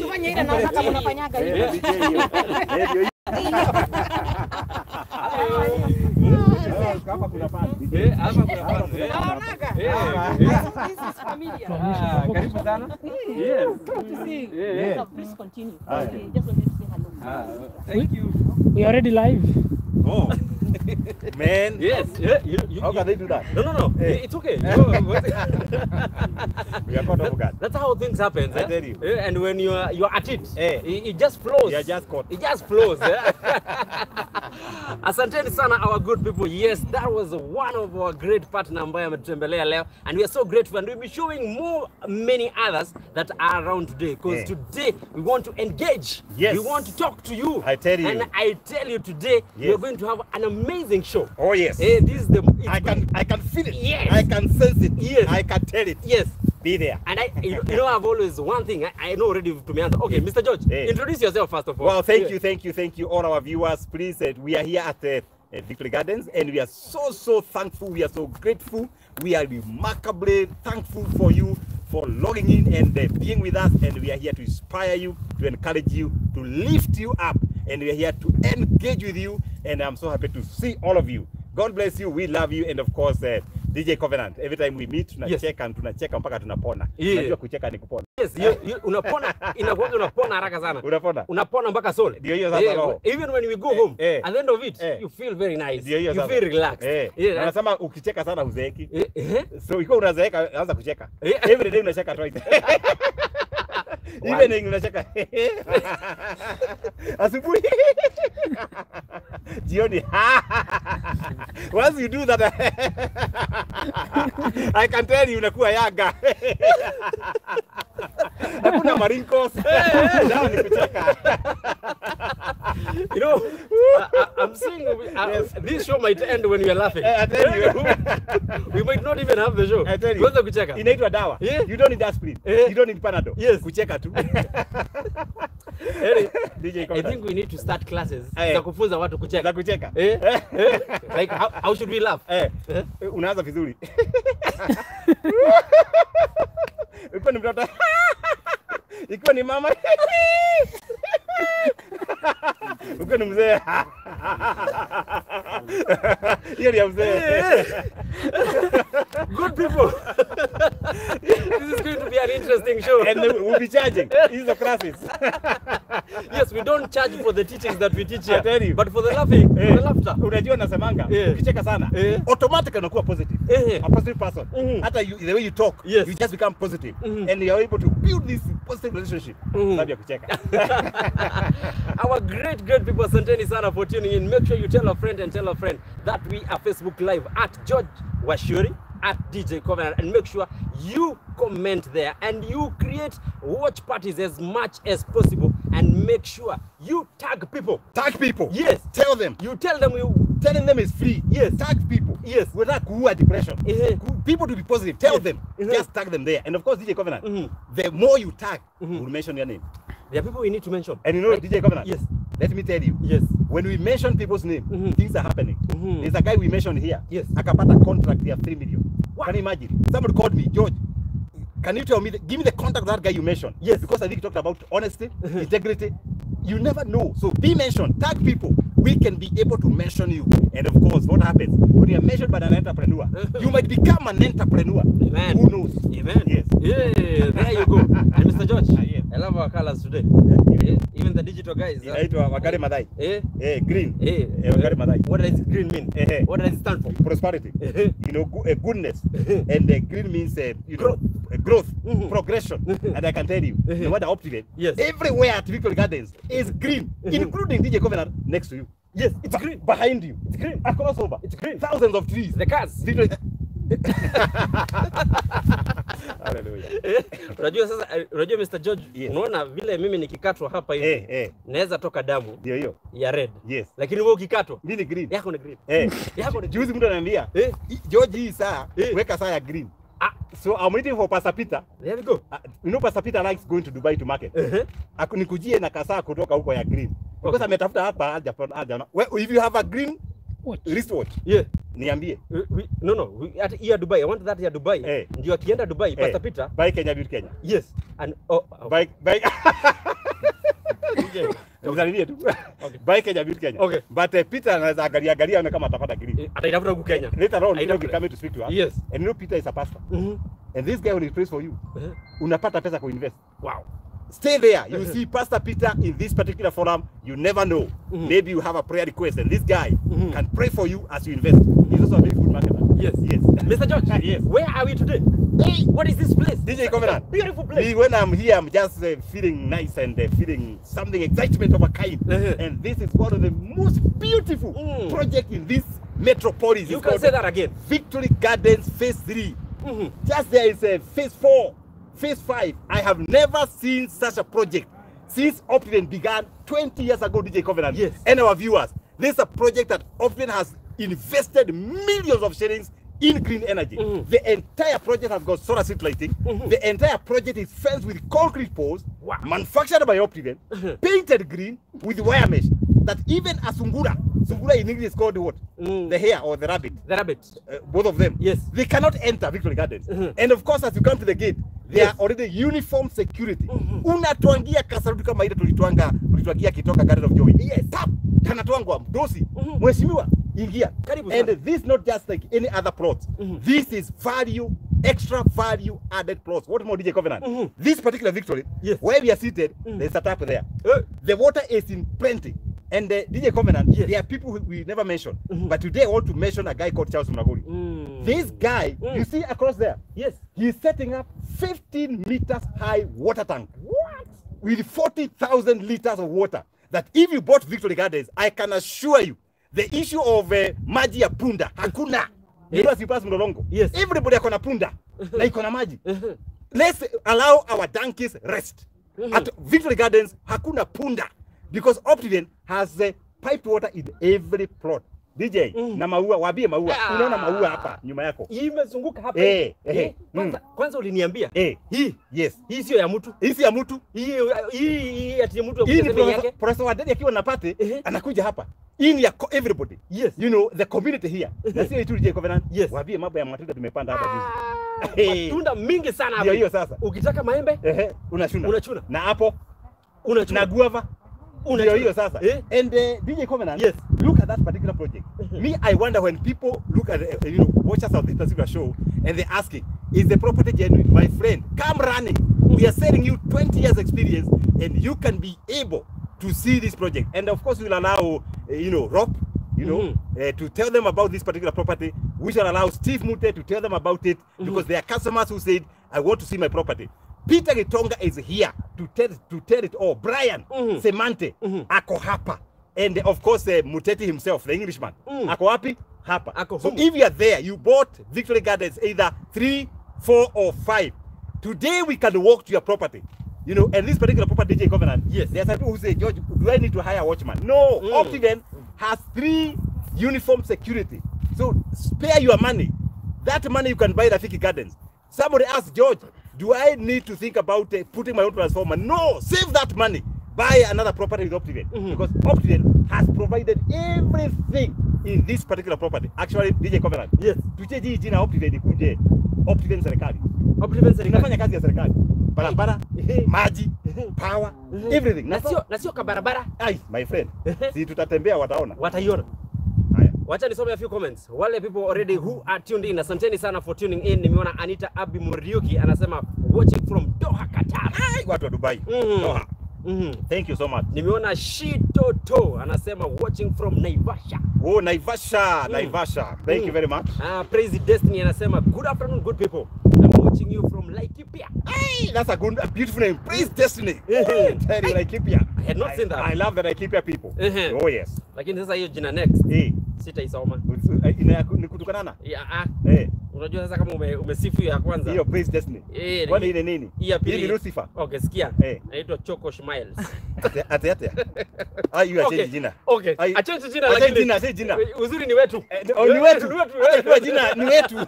Tufanye ile naona kama unafanyaga. Eh. Eh. Eh. Eh. Eh, eh, ah. Eh, eh. Ah. We are already live. Oh. Man. Yes. Yeah, you, you, How you, can they do that? No, no, no. Hey. It's okay. We are caught off guard. That's how things happen. I eh? tell you. Yeah, And when you are you are at it, hey. it, it just flows. You are just caught. It just flows. eh? Asanteni sana our good people. Yes, that was one of our great partner ambaye ametutembelea leo and we are so grateful and we'll be showing more many others that are around today because Eh. today we want to engage. Yes. We want to talk to you. I tell you. And I tell you today yes. we are going to have an amazing show. Oh yes. Eh, this is the I can I can feel it. Yes. I can sense it. Yes. I can tell it. Yes. Be there. And I, you, you know, I've always one thing. I, I know already to me. Okay, Mr. George, Hey. introduce yourself first of all. Well, thank Yeah. you, thank you, thank you, all our viewers. Please, uh, we are here at uh, uh, Victory Gardens, and we are so so thankful. We are so grateful. We are remarkably thankful for you for logging in and uh, being with us. And we are here to inspire you, to encourage you, to lift you up, and we are here to engage with you. And I'm so happy to see all of you. God bless you. We love you, and of course. Uh, DJ Covenant, every time we meet tunacheka yes. tunacheka mpaka tunapona. Yeah. Unajua kucheka ni kupona. Yes, you, you, unapona inakuwa unapona haraka sana. Unapona? Unapona mpaka soul. Ndio hiyo sasa Eh, roho. Even when we go home, eh. at the end of it, Eh. you feel very nice. Ndio hiyo you feel relaxed. Eh. Yeah, Anasema ukicheka sana huzeeki. eh, eh. So ikiwa unazeeka anza kucheka. Eh. Every day unacheka twice. Evening unacheka. Asubuhi. Jioni. Once you do that I can tell you unakuwa yaga. Hakuna marinkos. Dawa ni kucheka. You know, I, I, I'm saying uh, this show might end when we are laughing. I tell you. we might not even have the show. I tell you. Kucheka. Inaitwa dawa. Yeah. You don't need aspirin. yeah. You don't need Panadol. Yes. Kucheka tu. Anyway, DJ I think we need to start classes Eh. za kufunza watu za kucheka. kucheka. Eh? Eh? Like how, how should we laugh? Eh, Eh? unaanza vizuri. Ikiwa ni mtoto ikiwa ni mama ukiwa ni mzee hiyo ni ya mzee. Good people. this is going to be an interesting show. And we'll be charging hizo classes. yes, we don't charge for the teachings that we teach I here, tell you. but for the laughing, for Eh, the laughter. Unajua nasemanga Eh. ukicheka sana Eh. automatic unakuwa positive. Eh. A positive person. Mhm. Hata you, the way you talk, Yes. you just become positive. Mhm. And you are able to build this positive relationship. mm. Sababu ya kucheka. Our great, great people, asanteni sana for tuning in. Make sure you tell a friend and tell a friend that we are Facebook Live at George Washuri, at DJ Covenant, and make sure you comment there and you create watch parties as much as possible and make sure you tag people. Tag people. Yes. Tell them. You tell them you telling them is free. Yes. Tag people. Yes. Without kuua depression. Uh -huh. People to be positive. Tell Yes. them. Uh -huh. Just tag them there. And of course, DJ Covenant. mm -hmm. The more you tag, mm -hmm. we'll mention your name. there are people we need to mention. And you know, Right? DJ Covenant. Yes. Let me tell you. Yes. When we mention people's name, mm -hmm. things are happening. Mm -hmm. There's a guy we mentioned here. Yes. Akapata contract ya 3 million. What? Can you imagine? Somebody called me, George. Can you tell me, the, give me the contact of that guy you mentioned? Yes. Because I think you talked about honesty, integrity. You never know. So be mentioned. Tag people. We can be able to mention you. And of course, what happens when you're mentioned by an entrepreneur? you might become an entrepreneur. Amen. Who knows? Amen. Yes. Yeah, there you go. And Mr. George, uh, yeah. I love our colors today. Yeah. Eh, Even the digital guys. Uh, Inaitwa Wakari Madai. Eh? Eh, green. Eh, Eh, Wakari Madai. What does green mean? Eh, eh. What does it stand for? prosperity, Eh. you know, go- uh, goodness, Eh. and uh, green means uh, you know uh, growth, mm -hmm. progression, Mhm. and I can tell you, Eh. no matter optimate, Yes. everywhere at Victory Gardens is green, Mhm. including DJ Covenant next to you. Yes, it's green. behind you. It's green. Across over. It's green. Thousands of trees. The cars. Eh, Unajua sasa, eh, unajua Mr. George, Yes. unaona vile mimi nikikatwa hapa hivi hey, hey. naweza toka damu ndio hiyo. ya red, Yes. lakini wewe ukikatwa Mimi ni green. yako ni green. hey. Yako ni juzi mtu ananiambia, hey. George hii saa, hey. weka saa ya green. Ah, So I'm waiting for Pastor Peter. there we go. Uh, you know Pastor Peter likes going to Dubai to market. Uh -huh. nikujie na kasaa kutoka huko ya green because Okay. ametafuta hapa haja haja. Well, if you have a green Watch. wristwatch Yeah. Niambie. We- we- no no we, at here ya Dubai I want that ya Dubai Eh. ndio akienda Dubai hey. Pastor Peter Buy Kenya Build Kenya. yes and oh, oh, Buy buy okay. Tu. Okay. Buy Kenya Build Kenya. Okay. But uh, Peter anaweza angalia angalia aone kama atapata green. Eh, ataitafuta huku Kenya Later on, you that. come to speak to us. Yes. And you know Peter is a pastor. Mhm. And this guy will prays for you. Uh -huh. Unapata pesa kuinvest. wow Stay there. You see Pastor Peter in this particular forum. You never know. Mm -hmm. Maybe you have a prayer request, and this guy mm -hmm. can pray for you as you invest. He's also a very good marketer. yes Yes. Mr. George Yes. where are we today hey what is this place DJ Covenant. beautiful place Me, when I'm here, I'm just uh, feeling nice and uh, feeling something excitement of a kind. Uh-huh. And this is one of the most beautiful Mm. project in this metropolis. you It's can say that again Victory Gardens Phase Three. Mhm. Just there is a phase four, phase five. I have never seen such a project since Optiven began 20 years ago, DJ Covenant. Yes. And our viewers, this is a project that Optiven has invested millions of shillings in green energy. Mhm. The entire project has got solar street lighting. Mhm. The entire project is fenced with concrete poles, Wow. manufactured by Optiven, Mhm. painted green with wire mesh. That even a sungura, sungura in English is called what? Mm. The hare or the rabbit the rabbit uh, both of them. Yes. They cannot enter Victory Gardens. Mm -hmm. And of course, as you come to the gate, they Yes. are already uniform security. Mhm. Unatwangia kasaruti kama ile tulitwanga tulitwangia kitoka Garden of Joy. Yes. Tap kanatwangwa mdosi. Mhm. Mheshimiwa, ingia. Karibu And sana. this not just like any other plot. Mm -hmm. This is value extra value added plots. What more DJ Covenant? Mm -hmm. This particular Victory, Yes. where we are seated, mm -hmm. there's a tap there. Uh, The water is in plenty. And uh, DJ Covenant, Yes. there are people who we never mention. Mhm. But today I want to mention a guy called Charles Mnagori. Mm. This guy, Mm. you see across there, yes he's setting up 15 meters high water tank what with 40,000 liters of water. That if you bought Victory Gardens, I can assure you, the issue of uh, maji ya punda hakuna. Yes. Sipas mlolongo. Yes. Everybody akona punda na iko na maji. Let's allow our donkeys rest. Mhm. At Victory Gardens hakuna punda because Optiven has uh, pipe water in every plot. DJ mm. na maua, waambie maua. Ah. Unaona maua hapa nyuma yako. hii imezunguka hapa Eh, eh, Eh, kwanza, mm. kwanza uliniambia Eh, hii yes. hii sio ya mtu Hii si ya mtu. hii hii hii ati mtu Hii ni Professor- Professor Wadedi akiwa na pate Ehe. anakuja hapa. Hii ni ya everybody. yes You know the community here. Na sio tu DJ Covenant. Yes. Waambie mambo ya matunda tumepanda hapa juzi. Ah, Eh. matunda mingi sana hapa hiyo sasa. ukitaka maembe eh, unachuna. Unachuna. Na hapo unachuna na guava. Ndio hiyo sasa. Eh? And uh, DJ Covenant, Yes. look at that particular project. Me, I wonder when people look at, uh, you know, watch us on this particular show and they asking, is the property genuine? My friend, come running. We are selling you 20 years experience and you can be able to see this project. And of course, we'll allow, uh, you know, Rob, you know, mm -hmm. uh, to tell them about this particular property. We shall allow Steve Mute to tell them about it mm -hmm. because there are customers who said, I want to see my property. Peter Gitonga is here to tell to tell it all. Brian mm -hmm. Semante mm -hmm. ako hapa. And of course uh, Muteti himself, the Englishman. Mm. Ako wapi? Hapa. Ako so if you are there, you bought Victory Gardens either three, four, or five. Today we can walk to your property. You know, and this particular property, DJ Covenant, Yes. there are some people who say, George, do I need to hire a watchman? No, Mm. Optiven has three uniform security. So spare your money. That money you can buy Rafiki Gardens. Somebody asked George, do I need to think about uh, putting my own transformer? No, save that money. Buy another property with Optiven mm -hmm. because Optiven has provided everything in this particular property. Actually, DJ Covenant. Yes. Tuche hii jina Optiven ikuje Optiven serikali. Optiven serikali. Inafanya kazi ya serikali. Barabara, maji, power, everything. na sio na sio kabarabara Ai, my friend. Si tutatembea wataona. wataiona. Wacha nisome a few comments wale people already who are tuned in asanteni sana for tuning in nimeona anita abi muriuki anasema watching from doha qatar Hai, watu wa Dubai. Mhm. Doha. Mhm. Thank you so much. nimeona shitoto anasema watching from naivasha Oh, Naivasha, mm. Naivasha. Thank Mm. you very much. uh, praise destiny anasema good afternoon good people i'm watching you from laikipia Hey, that's a good, a beautiful name. Praise destiny. oh, Hey, tell you, Laikipia. I had not I, seen that. I love the Laikipia people. Uh -huh. Oh yes. lakini sasa hiyo jina next Eh. Hey, sitaisoma ina ni kutukanana. Yeah. ah, Eh, unajua sasa kama ume, umesifu ya kwanza hiyo praise destiny. Eh, Kwani ile nini? hii ya Hii pili Lucifer. okay sikia Eh. naitwa choko smiles Ate ate. Ah, hiyo are ache jina. Okay, Ache change jina lakini jina, acha jina. uzuri ni wetu. Eh, ni wetu. Ni wetu. Hata jina ni wetu.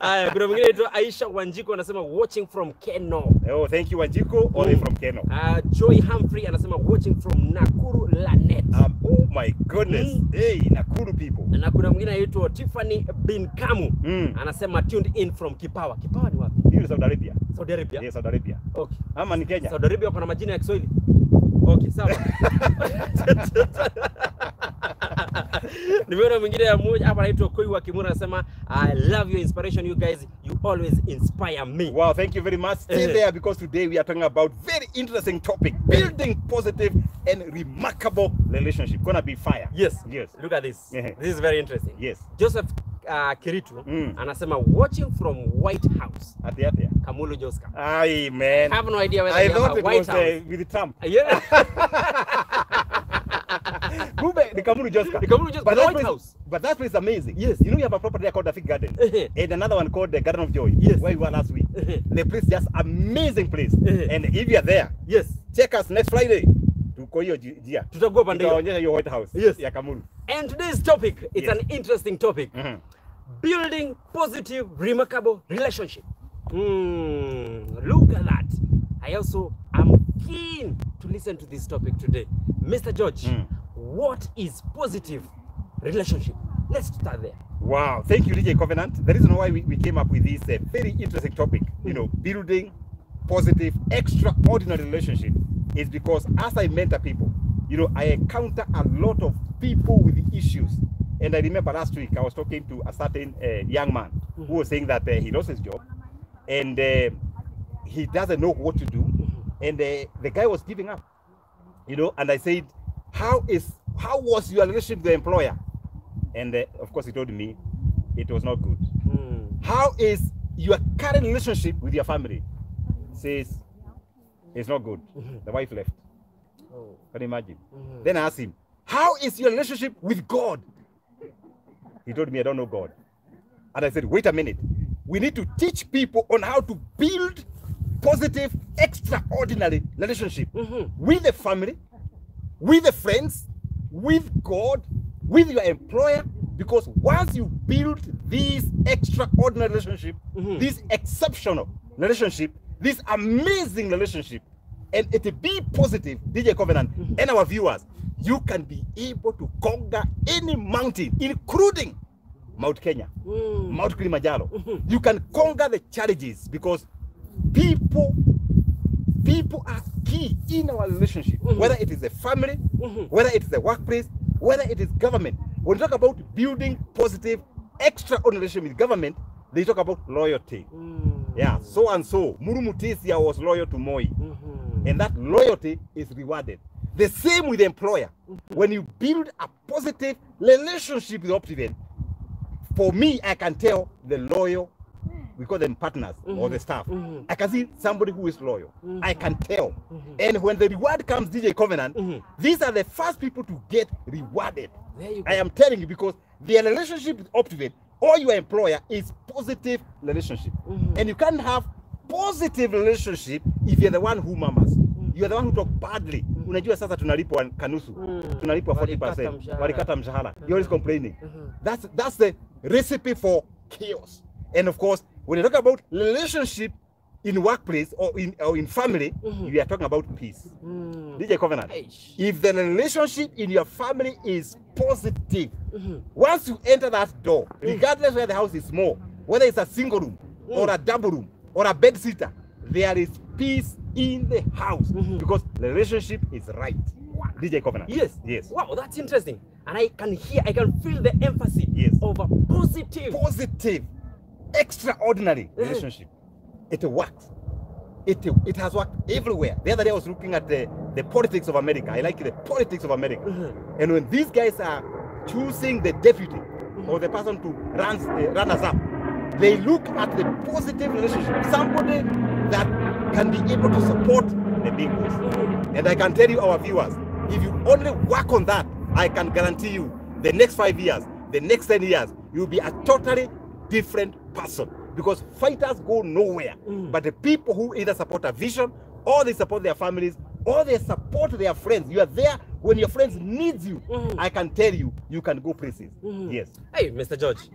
Aya, kuna mwingine anaitwa Aisha Wanjiko anasema watching from Keno. Oh, thank you Wanjiko, all the way from Keno. Uh, Joy Humphrey anasema watching from Nakuru Lanet. Um, oh my goodness. Mm. Hey, Nakuru people. na kuna mwingine anaitwa Tiffany bin Kamu Mm. anasema tuned in from Kipawa. Kipawa ni wapi? Hiyo ni Saudi Arabia. Saudi Arabia. Yes, Saudi Arabia. Okay. Ama ni Kenya. Saudi Arabia kuna majina ya Kiswahili. Okay, sawa. Nimeona mwingine ya mmoja hapa anaitwa Koi wa Kimura anasema I love your inspiration you guys you always inspire me. Wow, thank you very much. Stay Eh. there because today we are talking about very interesting topic, building positive and remarkable relationship. Gonna be fire. Yes. Yes. Look at this. Yeah. This is very interesting. Yes. Joseph uh, Kiritu Mm. anasema watching from White House. Ati ati. Kamulu Joska. Aye, man. I have no idea whether I thought it White was House. uh, with Trump. Yeah. Kumbe ni Kamulu Joska. Ni Kamulu Joska, But White place, House. But that place is amazing. Yes. You know you have a property there called Fig Garden. Eh. and another one called the Garden of Joy. Yes. Where we were last week. Eh. the place just amazing place. Eh. and if you are there, Yes. check us next Friday. Tuko hiyo njia. Tutakuwa pande hiyo. Hiyo White House Yes. ya Kamuru. And today's topic, it's Yes. an interesting topic. mm -hmm. Building positive, remarkable relationship. Mm, look at that. I also am keen to listen to this topic today. Mr. George, Mm. what is positive relationship? Let's start there. Wow, thank you, DJ Covenant. The reason why we, we came up with this uh, very interesting topic, you know, building positive, extraordinary relationship, is because as I mentor people, you know, I encounter a lot of people with issues. And I remember last week I was talking to a certain uh, young man who was saying that uh, he lost his job and uh, he doesn't know what to do. And uh, the guy was giving up, you know. And I said, "How is how was your relationship with the employer?" And uh, of course, he told me it was not good. Mm. How is your current relationship with your family? Says it's not good. The wife left. Oh. Can you imagine? Mhm. Then I asked him, How is your relationship with God? He told me, I don't know God. And I said, Wait a minute. We need to teach people on how to build positive, extraordinary relationship Mhm. with the family, with the friends, with God, with your employer. Because once you build this extraordinary relationship, Mhm. this exceptional relationship, this amazing relationship, and it be positive, DJ Covenant, and our viewers, you can be able to conquer any mountain, including Mount Kenya, Mm. Mount Kilimanjaro. You can conquer the challenges because people people are key in our relationship, Mhm. whether it is the family, Mhm. whether it is the workplace, whether it is government. When you talk about building positive, extraordinary relationship with government, they talk about loyalty. Mm. Yeah, so and so. Murumutisia was loyal to Moi, Mhm. and that loyalty is rewarded. The same with the employer. Mm-hmm. When you build a positive relationship with Optiven, for me, I can tell the loyal, we call them partners or the mm-hmm. staff. Mhm. I can see somebody who is loyal. Mm-hmm. I can tell. And when the reward comes, DJ Covenant, these are the first people to get rewarded. There you go. I am telling you because their relationship with Optiven or your employer is positive relationship. Mm -hmm. And you can't have positive relationship if you're the one who mamas. You're the one who talk badly. Unajua sasa tunalipwa kanusu. Mm. Tunalipwa Walikata 40%. mshahara. Walikata mshahara. You're always complaining. Mhm. That's that's the recipe for chaos. And of course, when you talk about relationship in workplace or in or in family, Mhm. we are talking about peace. Mm. DJ Covenant. Eish. If the relationship in your family is positive, Mhm. once you enter that door, regardless where the house is small, whether it's a single room or a double room or a bed sitter, there is peace in the house Mhm. because the relationship is right. DJ Covenant. Yes. Yes. Wow, that's interesting. And I can hear, I can feel the emphasis Yes. of a positive. Positive, extraordinary Mhm. relationship. It works. It, it has worked everywhere. The other day I was looking at the, the politics of America. I like the politics of America. Mhm. And when these guys are choosing the deputy or the person to run, uh, run us up, they look at the positive relationship. Somebody that can be able to support the big boss. Mhm. And I can tell you, our viewers, if you only work on that, I can guarantee you the next five years, the next 10 years, you'll be a totally different person. Because fighters go nowhere. Mm. But the people who either support a vision or they support their families or they support their friends, you are there when your friends needs you. Mhm. I can tell you, you can go places. Mhm. Yes. Hey, Mr. George,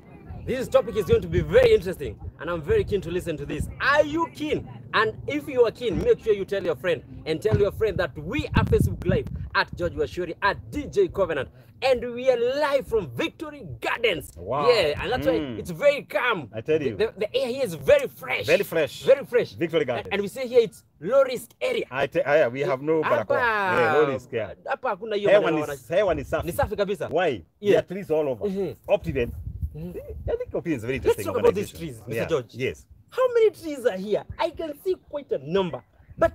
This topic is going to be very interesting, and I'm very keen to listen to this. Are you keen? And if you are keen, make sure you tell your friend and tell your friend that we are Facebook Live at George Washuri at DJ Covenant, and we are live from Victory Gardens. Wow. Yeah, and that's why Mm. it's very calm. I tell you. the, the air here is very fresh. Very fresh. Very fresh. Victory Gardens. and we say here it's low risk area. I te- aya, we have no barakoa. Yeah, no risk, yeah. hapa hakuna hiyo Hewa maneno ni, hewa ni safi. ni safi kabisa. Why? There Yeah. are trees all over. Mhm. Optiven. I think Optiven is very Let's talk about these trees, Mr. Yeah. George. Yes. How many trees are here? I can see quite a number, but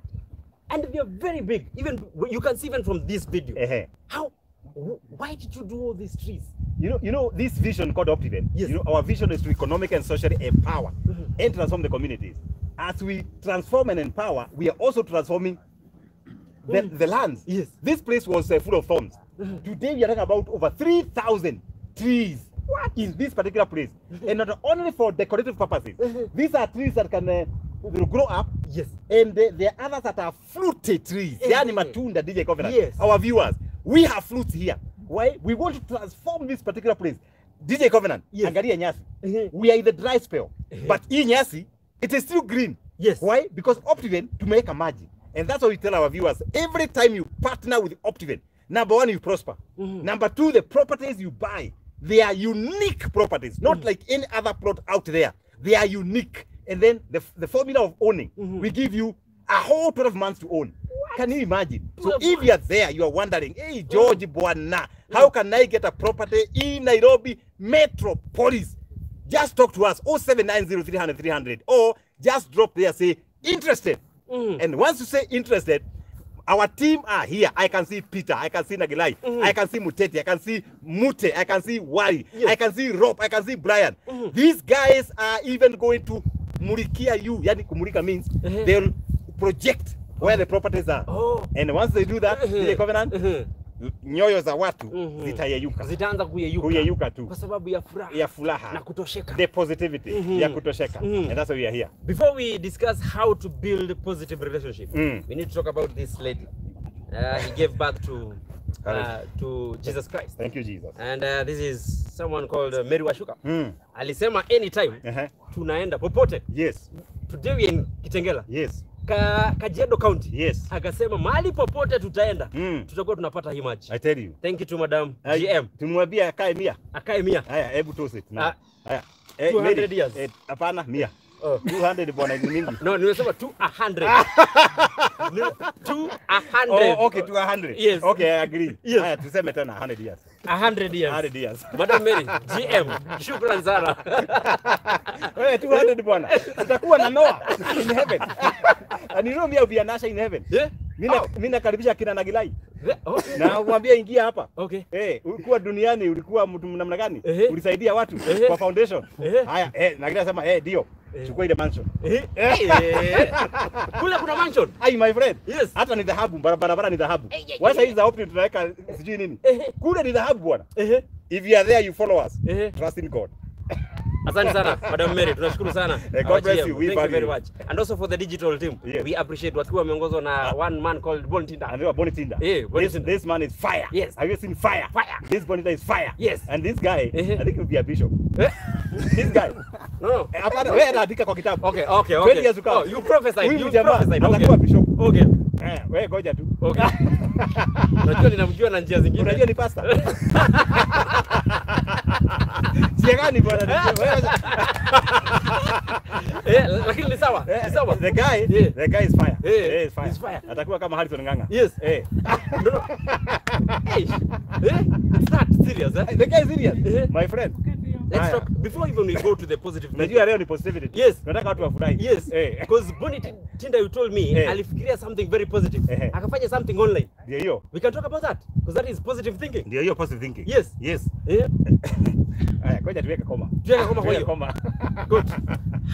and they're very big. Even you can see even from this video. Uh-huh. How? Wh- Why did you do all these trees? You know, you know this vision called Optiven. Yes. You know, our vision is to economic and socially empower and transform the communities. As we transform and empower, we are also transforming the, the lands. Yes. This place was uh, full of thorns. Today we are talking about over 3,000 trees What is this particular place. and not only for decorative purposes. These are trees that can uh, will grow up. Yes. And the, there are others that are fruited trees. Yani eh. matunda DJ Covenant. Yes. Our viewers, we have fruits here. Why? We want to transform this particular place. DJ Covenant, Yes. angalia nyasi. Eh. We are in the dry spell. Uh-huh. But hii nyasi, it is still green. Yes. Why? Because Optiven tumeweka maji. And that's what we tell our viewers. Every time you partner with Optiven, number one, you prosper. Mm-hmm. Number two, the properties you buy, they are unique properties, not mm-hmm. like any other plot out there. They are unique. And then the, the formula of owning, mm-hmm. we give you a whole 12 months to own. What? Can you imagine? So 12 if you are there, you are wondering, hey, George Bwana, how can I get a property in Nairobi metropolis? Just talk to us 0790 300 300 or just drop there, say interested. Mm. And once you say interested, our team are here. I can see Peter, I can see Nagilai, Mm. I can see Muteti, I can see Mute, I can see Wari, yes. I can see Rob, I can see Brian. Mm. These guys are even going to murikia you. Yani kumurika means Mhm. they'll project where the properties are. Oh. And once they do that, the covenant, Mhm. nyoyo za watu Mhm. zitayeyuka. Zitaanza kuyeyuka Kuyeyuka tu. kwa sababu ya furaha Ya furaha. na kutosheka. The positivity mm -hmm. ya kutosheka. mm -hmm. And that's why we are here. Before we discuss how to build positive relationship, Mm. we need to talk about this lady. Uh, he gave birth to uh, to Jesus Christ, Thank you Jesus. and uh, this is someone called uh, Mary Washuka. Mm. Alisema anytime Uh-huh. tunaenda popote. Yes. Today we in Kitengela, Yes. Ka, Kajiado County. Yes. Akasema mahali popote tutaenda Mm. tutakuwa tunapata hii maji. I tell you. Thank you to Madam Ay, GM. Tumwambia akae mia. Akae mia. Haya, hebu tose. na. Ah. Haya. Eh, 200 Mary, years. eh, Hapana, mia. Oh. 200 bwana ni mingi. No, nimesema to a hundred. No, to a hundred. Oh, okay, 200. Yes. Okay, I agree. Yes. Haya, tuseme tena 100 years. A hundred years. 100 years. Madam Mary, GM, shukran sana. Wewe 200 bwana. Tutakuwa na Noah in heaven. And you know me I'll be an usher in heaven. Yeah? Mimi na- mimi nakaribisha kina Nagilai. Oh, Na mwambie ingia hapa. Okay. Eh, ulikuwa duniani ulikuwa mtu namna gani? Uh -huh. Ulisaidia watu uh -huh. kwa foundation. Haya, uh -huh. eh, Nagilai sema eh ndio. Eh. Chukua ile mansion. Eh, eh. Kule kuna mansion. Ai my friend. Yes. Hata ni dhahabu, barabara ni dhahabu. Eh, eh, eh. hizi za opti tunaweka sijui nini. Kule ni dhahabu bwana. If you are there you follow us. Trust in God. Asante sana Madam Mary, tunashukuru sana. Hey, God bless you. We Thank you very much. And also for the digital team. Yes. We appreciate wakiwa wameongozwa na one man called Bonitinda. And we Bonitinda. Yeah, this, Bonitinda. this man is fire. Yes. Have you seen fire? Fire. This Bonitinda is fire. Yes. And this guy, Ehe. I think he'll be a bishop. Eh? this guy. No, no. Eh, Hapana, wewe anaandika kwa kitabu. Okay, okay, 20 okay. years ago. Oh, you prophesied. You prophesied. atakuwa Okay. bishop. Okay. Eh, wewe ngoja tu. Okay. Unajua ninamjua na njia zingine. Unajua ni pastor. Njia gani bwana? Eh, lakini ni sawa. Eh, Ni sawa. The guy, Yeah. the guy is fire. Yeah, Yeah, is fire. he's fire. Atakuwa kama Harrison Nganga. Yes. Eh. No, no. Hey, eh? It's not serious, eh? The guy is serious. Yeah. My friend. Let's talk before even we go to the positive. Najua leo ni positivity. Yes. Nataka watu wafurahi. Yes, Eh. because Bonnie Tinda, you told me Eh. alifikiria something very positive, akafanya something online. Ndio hiyo. We can talk about that because that is positive thinking. Ndio hiyo positive thinking. Yes. Yes. Eh? Haya, ngoja tuweke koma. Tuweke koma kwa hiyo. koma. Good.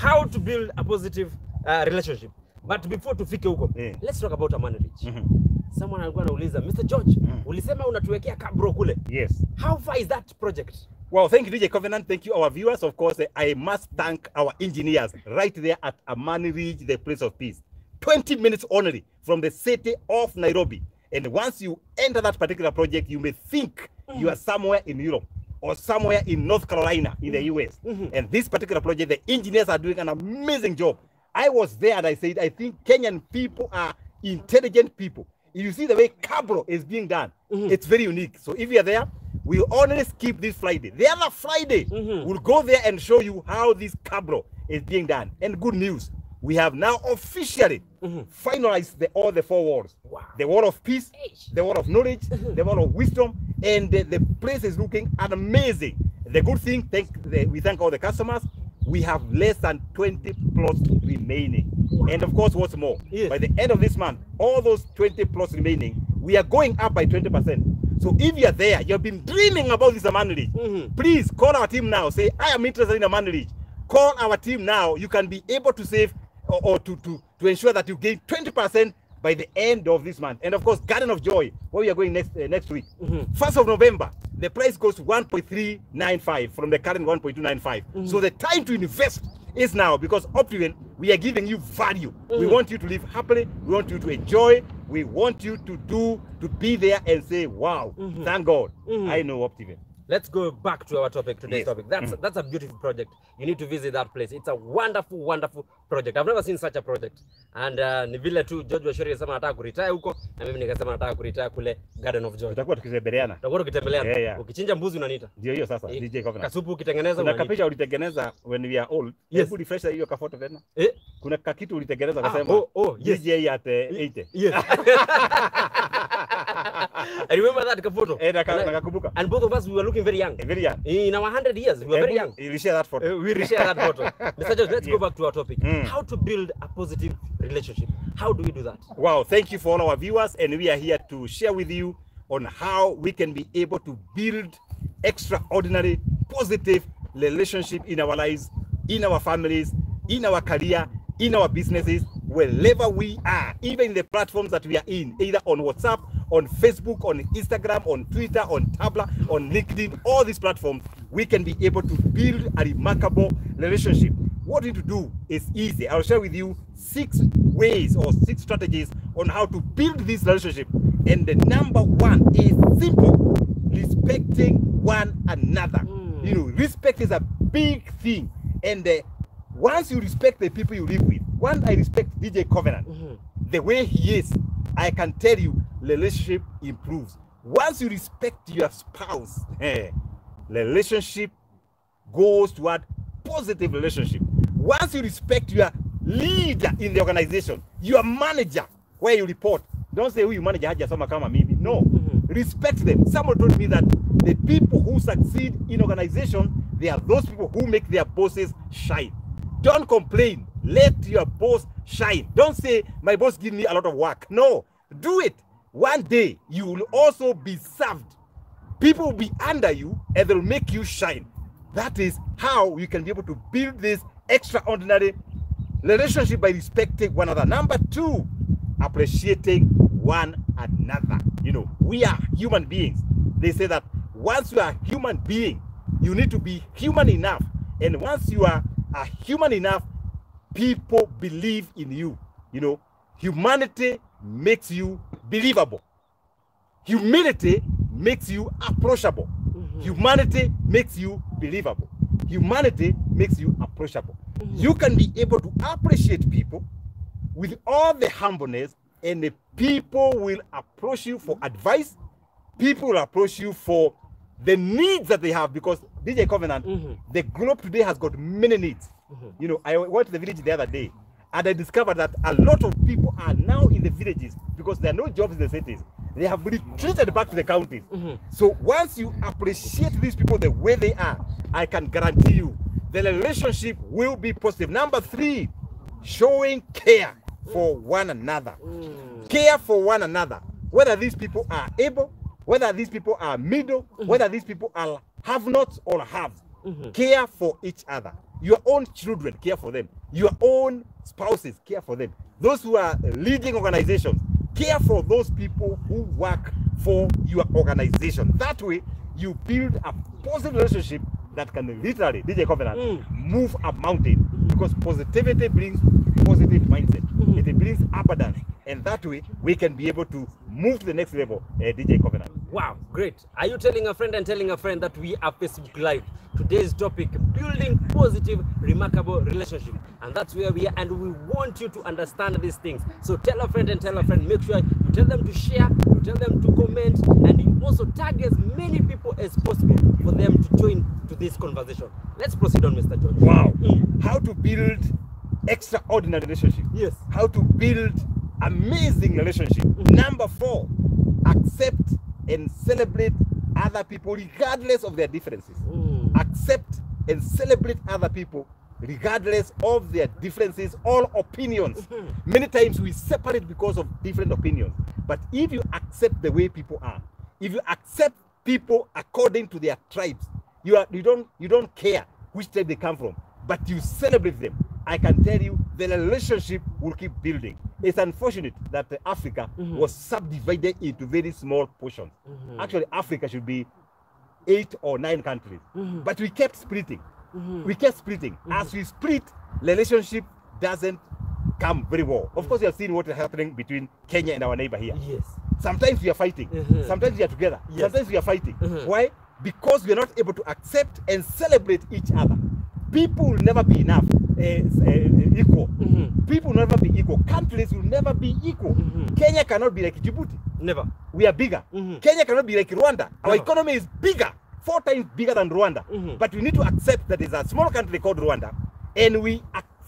How to build a positive uh, relationship. But before tufike huko, yeah. let's talk about a marriage. Mm -hmm. Someone alikuwa anauliza, Mr. George, mm. ulisema unatuwekea kabro kule. Yes. How far is that project? Well, thank you, DJ Covenant. Thank you, our viewers. Of course, I must thank our engineers right there at Amani Ridge, the place of peace. 20 minutes only from the city of Nairobi. And once you enter that particular project, you may think mm. you are somewhere in Europe. Or somewhere in North Carolina in the US. Mhm. And this particular project, the engineers are doing an amazing job. I was there and I said, I think Kenyan people are intelligent people. If you see the way Cabro is being done, Mhm. it's very unique. So if you are there, we'll only skip this Friday. The other Friday, Mhm. we'll go there and show you how this Cabro is being done. And good news, we have now officially Mhm. finalized the, all the four walls. Wow. The wall of peace, the wall of knowledge, the wall of wisdom, and the, the place is looking amazing. The good thing, thank the, we thank all the customers. We have less than 20 plots remaining. And of course, what's more, Yes. by the end of this month, all those 20 plots remaining, we are going up by 20%. So if you're there, you've been dreaming about this Amanrich, Mhm. please call our team now. Say, I am interested in Amanrich. Call our team now. You can be able to save or, or to, to, to ensure that you gain 20% by the end of this month. And of course, Garden of Joy, where we are going next uh, next week. Mhm. First of November, the price goes to 1.395 from the current 1.295. So the time to invest is now because Optiven, we are giving you value. We Mhm. want you to live happily. We want you to enjoy. We want you to do to be there and say, "Wow, Mhm. thank God, Mhm. I know Optiven." Let's go back to our topic, today's Yes. topic. That's mm. that's a beautiful project. You need to visit that place. It's a wonderful, wonderful project. I've never seen such a project. And uh, ni vile tu George Washuri alisema anataka kuretire huko na mimi nikasema nataka kuretire kule Garden of Joy. Tutakuwa tukitembeleana. tutakuwa tukitembeleana Yeah, yeah. Ukichinja mbuzi unaniita. Ndio hiyo sasa, Eh, DJ Covenant. Kasupu ukitengeneza Kuna unaniita. kapicha ulitengeneza when we are old. Yes. Hebu refresh hiyo kafoto tena. Eh? Kuna kakitu ulitengeneza Ah, oh, oh, yes. DJ at uh, 80. Yes. I remember that photo. Eh, nakakumbuka. And both of us we were looking very young. Eh, Very young. In our 100 years, we were very young. We share that photo. Uh, we share that photo. Mr. George, let's Yeah. go back to our topic. Mm. How to build a positive relationship. How do we do that? Wow, thank you for all our viewers, and we are here to share with you on how we can be able to build extraordinary, positive relationship in our lives, in our families, in our career, in our businesses, wherever we are, even in the platforms that we are in, either on WhatsApp, on Facebook, on Instagram, on Twitter, on Tabla, on LinkedIn, all these platforms, we can be able to build a remarkable relationship. What you need to do is easy. I'll share with you six ways or six strategies on how to build this relationship. And the number one is simple respecting one another. Mm. You know, respect is a big thing. And uh, once you respect the people you live with, once I respect DJ Covenant, Mhm. the way he is, I can tell you the relationship improves. Once you respect your spouse, eh, the relationship goes toward positive relationship. Once you respect your leader in the organization, your manager, where you report, don't say huyu manager hajasoma kama mimi. No, Mhm. respect them. Someone told me that the people who succeed in organization, they are those people who make their bosses shine. Don't complain. Let your boss shine. Don't say my boss give me a lot of work. No, do it. One day you will also be served people will be under you and they'll make you shine. That is how you can be able to build this extraordinary relationship by respecting one another. Number two, appreciating one another. You know, we are human beings. They say that once you are human being, you need to be human enough. And once you are a human enough, people believe in you. You know, humanity makes you believable. Humility makes you approachable. Mm-hmm. Humanity makes you believable. Humanity makes you approachable. Mm-hmm. You can be able to appreciate people with all the humbleness, and the people will approach you for advice. People will approach you for the needs that they have because DJ Covenant, Mhm. the globe today has got many needs. Mhm. You know, I went to the village the other day and I discovered that a lot of people are now in the villages because there are no jobs in the cities. They have retreated back to the counties. Mhm. So once you appreciate these people the way they are, I can guarantee you the relationship will be positive. Number three, showing care for one another. Mm. Care for one another. Whether these people are able, whether these people are middle, whether these people are have not or have. Mhm. Care for each other. Your own children, care for them. Your own spouses, care for them. Those who are leading organizations, care for those people who work for your organization. That way, you build a positive relationship that can literally, DJ Covenant, Mm. move a mountain because positivity brings positive mindset. Mhm. It brings abundance. And that way, we can be able to move to the next level, uh, DJ Covenant. Wow, great. Are you telling a friend and telling a friend that we are Facebook Live? Today's topic building positive, remarkable relationship. And that's where we are. And we want you to understand these things. So tell a friend and tell a friend. Make sure you tell them to share, you tell them to comment, and you also tag as many people as possible for them to join to this conversation. Let's proceed on, Mr. George. Wow. Mm. How to build extraordinary relationship. Yes. How to build amazing relationship. Number four, accept and celebrate other people regardless of their differences. Mm. Accept and celebrate other people regardless of their differences or opinions. Many times we separate because of different opinions. But if you accept the way people are, if you accept people according to their tribes, you are you don't you don't care which tribe they come from, but you celebrate them. I can tell you the relationship will keep building. It's unfortunate that uh, Africa mm-hmm. was subdivided into very small portions. Mm-hmm. Actually, Africa should be eight or nine countries, mm-hmm. but we kept splitting. We kept splitting. As we split, relationship doesn't come very well. Of course, you have seen what is happening between Kenya and our neighbor here. Yes. Sometimes we are fighting. Sometimes we are together. Yes. Sometimes we are fighting. Why? Because we are not able to accept and celebrate each other. People will never be enough uh, uh, equal. mm -hmm. People will never be equal. Countries will never be equal. mm -hmm. Kenya cannot be like Djibouti. Never. We are bigger. mm -hmm. Kenya cannot be like Rwanda. Our Never. economy is bigger, four times bigger than Rwanda. mm -hmm. But we need to accept that there's a small country called Rwanda, and we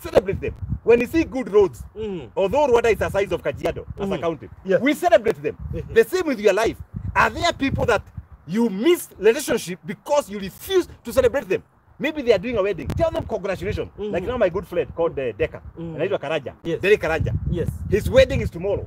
celebrate them. When you see good roads, mm -hmm. although Rwanda is the size of Kajiado mm -hmm. as a Mhm. county, Yes. we celebrate them. Mhm. the same with your life. Are there people that you miss relationship because you refuse to celebrate them? Maybe they are doing a wedding. Tell them congratulations. Mm -hmm. Like now my good friend called uh, Deka, mm -hmm. anaitwa Karaja, Yes. Derek Karaja. Yes. His wedding is tomorrow.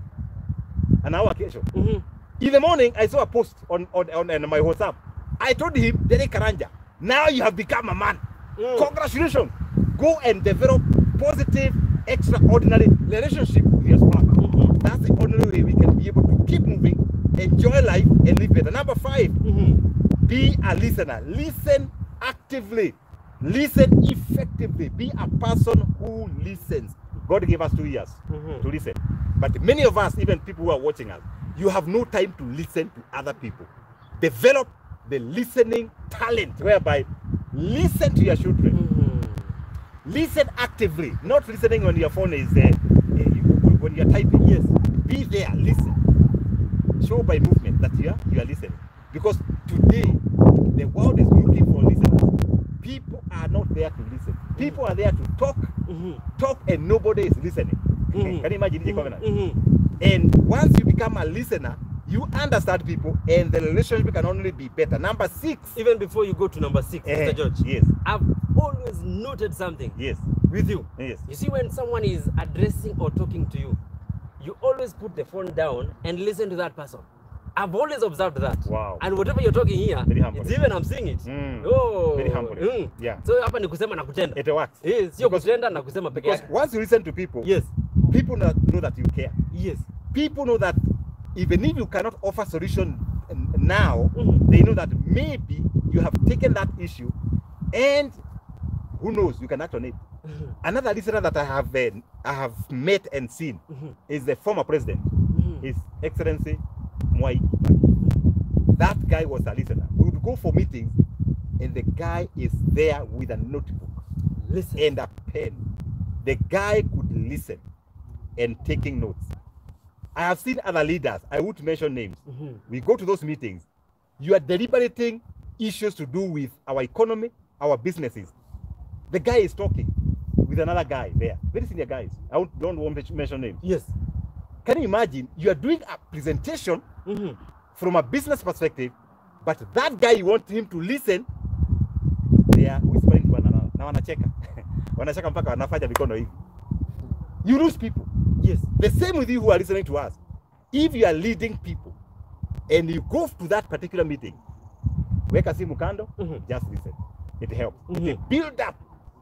An hour kesho. mm -hmm. In the morning, I saw a post on, on, on, on my WhatsApp. I told him, Derek Karanja, now you have become a man. Mm. Congratulations. Go and develop positive, extraordinary relationship with your spouse. Mm -hmm. That's the only way we can be able to keep moving, enjoy life, and live better. Number five, -hmm. be a listener. Listen actively. Listen effectively. Be a person who listens. God gave us two years Mhm. to listen. But many of us, even people who are watching us, you have no time to listen to other people. Develop the listening talent whereby listen to your children. Mhm. Listen actively, not listening when your phone is there, when you're typing. Yes. Be there, listen. Show by movement that you are, you are listening. Because today, the world is looking for are not there to listen. People are there to talk, mm -hmm. talk, and nobody is listening. Mm -hmm. Can you imagine the Covenant? Mm -hmm. And once you become a listener, you understand people, and the relationship can only be better. Number six. Even before you go to number six, uh, Mr. George, Yes, I've always noted something yes, with you. yes. You see, when someone is addressing or talking to you, you always put the phone down and listen to that person. I've always observed that. Wow. And whatever you're talking here, it's even I'm seeing it. Mm. Oh. Very humble. Mm. Yeah. So hapa ni kusema na kutenda. It works. Yes, sio kutenda na kusema peke Because yake. once you listen to people, Yes. people know, know that you care. Yes. People know that even if you cannot offer solution now, mm -hmm. they know that maybe you have taken that issue, and who knows, you can act on it. Mm -hmm. Another listener that I have uh, I have met and seen mm -hmm. is the former president, Mhm. His Excellency Mwai. That guy was a listener. We would go for meetings, and the guy is there with a notebook Listen. and a pen. The guy could listen and taking notes. I have seen other leaders, I won't mention names. Mhm. We go to those meetings. You are deliberating issues to do with our economy, our businesses. The guy is talking with another guy there, very senior guys. I don't want to mention names. Yes. Can you imagine? You are doing a presentation mm -hmm. from a business perspective, but that guy you want him to listen, they are whispering to one another. Na wanacheka. wanacheka mpaka wanafanya mikono hivi. You lose people. Yes. The same with you who are listening to us. If you are leading people and you go to that particular meeting, weka simu kando, Mhm. just listen. It helps. Mm -hmm. It build up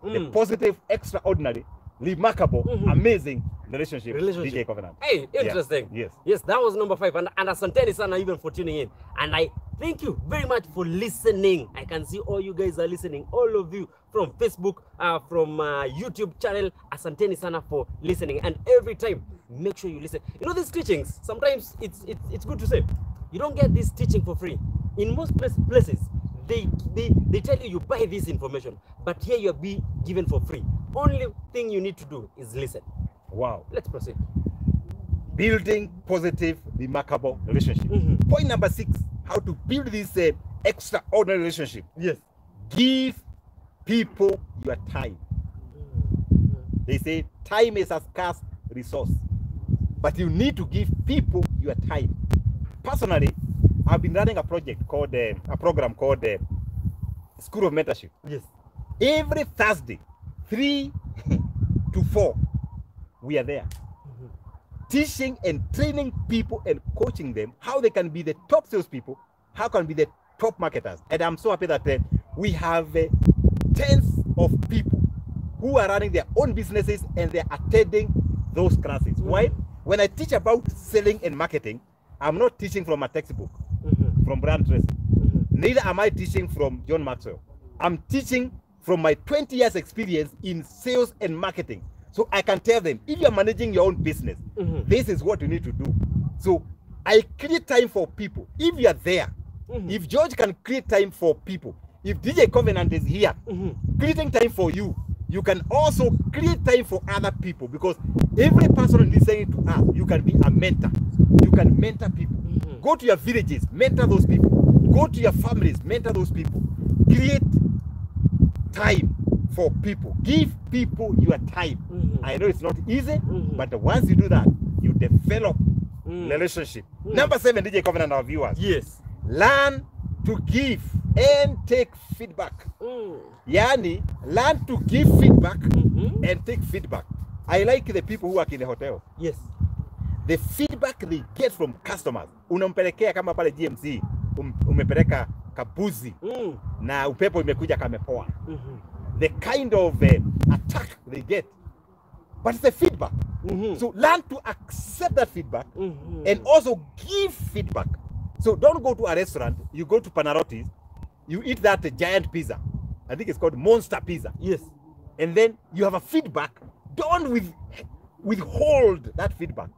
mm. the Mm. positive, extraordinary, remarkable, mm -hmm. amazing relationship. Relationship. DJ Covenant. Hey, interesting. Yeah. Yes. Yes, that was number five. And, and asanteni sana even for tuning in. And I thank you very much for listening. I can see all you guys are listening. All of you from Facebook, uh, from uh, YouTube channel. Asanteni sana for listening. And every time, make sure you listen. You know these teachings, sometimes it's, it's, it's good to say, You don't get this teaching for free. In most places, they, they they tell you you buy this information, but here you're being given for free. Only thing you need to do is listen. Wow. Let's proceed. Building positive, remarkable relationship. Mhm. Point number six: How to build this uh, extraordinary relationship. Yes. Give people your time. They say time is a scarce resource, but you need to give people your time. Personally, I've been running a project called uh, a program called uh, School of Mentorship. Yes. Every Thursday, three to four, we are there, teaching and training people and coaching them how they can be the top salespeople, how can be the top marketers. And I'm so happy that uh, we have uh, tens of people who are running their own businesses and they're attending those classes. Why? When I teach about selling and marketing, I'm not teaching from a textbook Mhm. from Brand Tracy. Mhm. Neither am I teaching from John Maxwell. I'm teaching from my 20 years experience in sales and marketing. So I can tell them, if you're managing your own business, Mhm. this is what you need to do. So I create time for people. If you are there, Mhm. if George can create time for people, if DJ Covenant is here, Mhm. creating time for you, you can also create time for other people because every person listening to us, you can be a mentor. You can mentor people. Go to your villages, mentor those people. Go to your families, mentor those people. Create time for people. Give people your time. Mm -hmm. I know it's not easy, mm -hmm. but once you do that, you develop Mm. relationship. Mm. Number seven, DJ Covenant, our viewers. Yes. Learn to give and take feedback. Mm. Yani, learn to give feedback -hmm. and take feedback. I like the people who work in the hotel. Yes. The feedback they get from customers. Unampelekea kama pale GMC, um, umepeleka kabuzi Mm. na upepo imekuja kamepoa. Mhm. The kind of uh, attack they get. But it's a feedback. Mhm. So learn to accept that feedback Mhm. and also give feedback. So don't go to a restaurant, you go to Panarottis, you eat that giant pizza. I think it's called Monster Pizza. Yes. and then you have a feedback, don't with, withhold that feedback.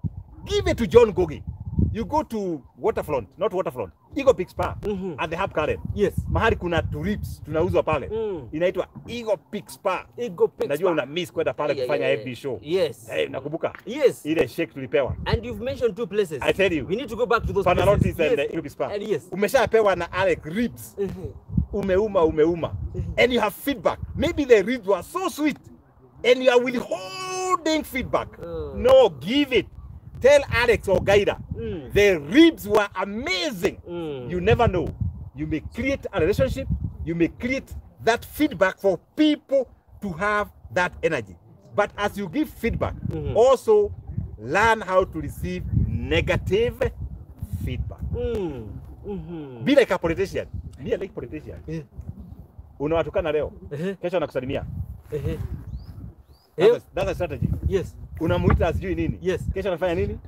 Give it to John Gogi. You go to Waterfront, not Waterfront, Eagle Peak Spa mm -hmm. and the Hub Garden. Yes. Mahali kuna tulips tunauzwa pale. Mm. Inaitwa Eagle Peak Spa. Ego Peak Najua una miss kwenda pale Yeah, kufanya yeah, FB show. Yes. Eh, nakumbuka Yes. ile shake tulipewa. And you've mentioned two places. I tell you. We need to go back to those Panarotis places. and yes. Ego Eagle Peak Spa. And yes. Umeshapewa na Alec ribs. -hmm. umeuma umeuma and you have feedback maybe the ribs were so sweet and you are withholding feedback Oh. no give it tell alex or gaida Mm. the ribs were amazing Mm. you never know you may create a relationship you may create that feedback for people to have that energy but as you give feedback mm -hmm. also learn how to receive negative feedback Mm. Mhm. be like a politician be like a politician Eh. unawatukana leo kesho anakusalimia Ehe. That's Eh. a- that's a strategy Yes. Unamuita sijui nini Yes. kesho anafanya nini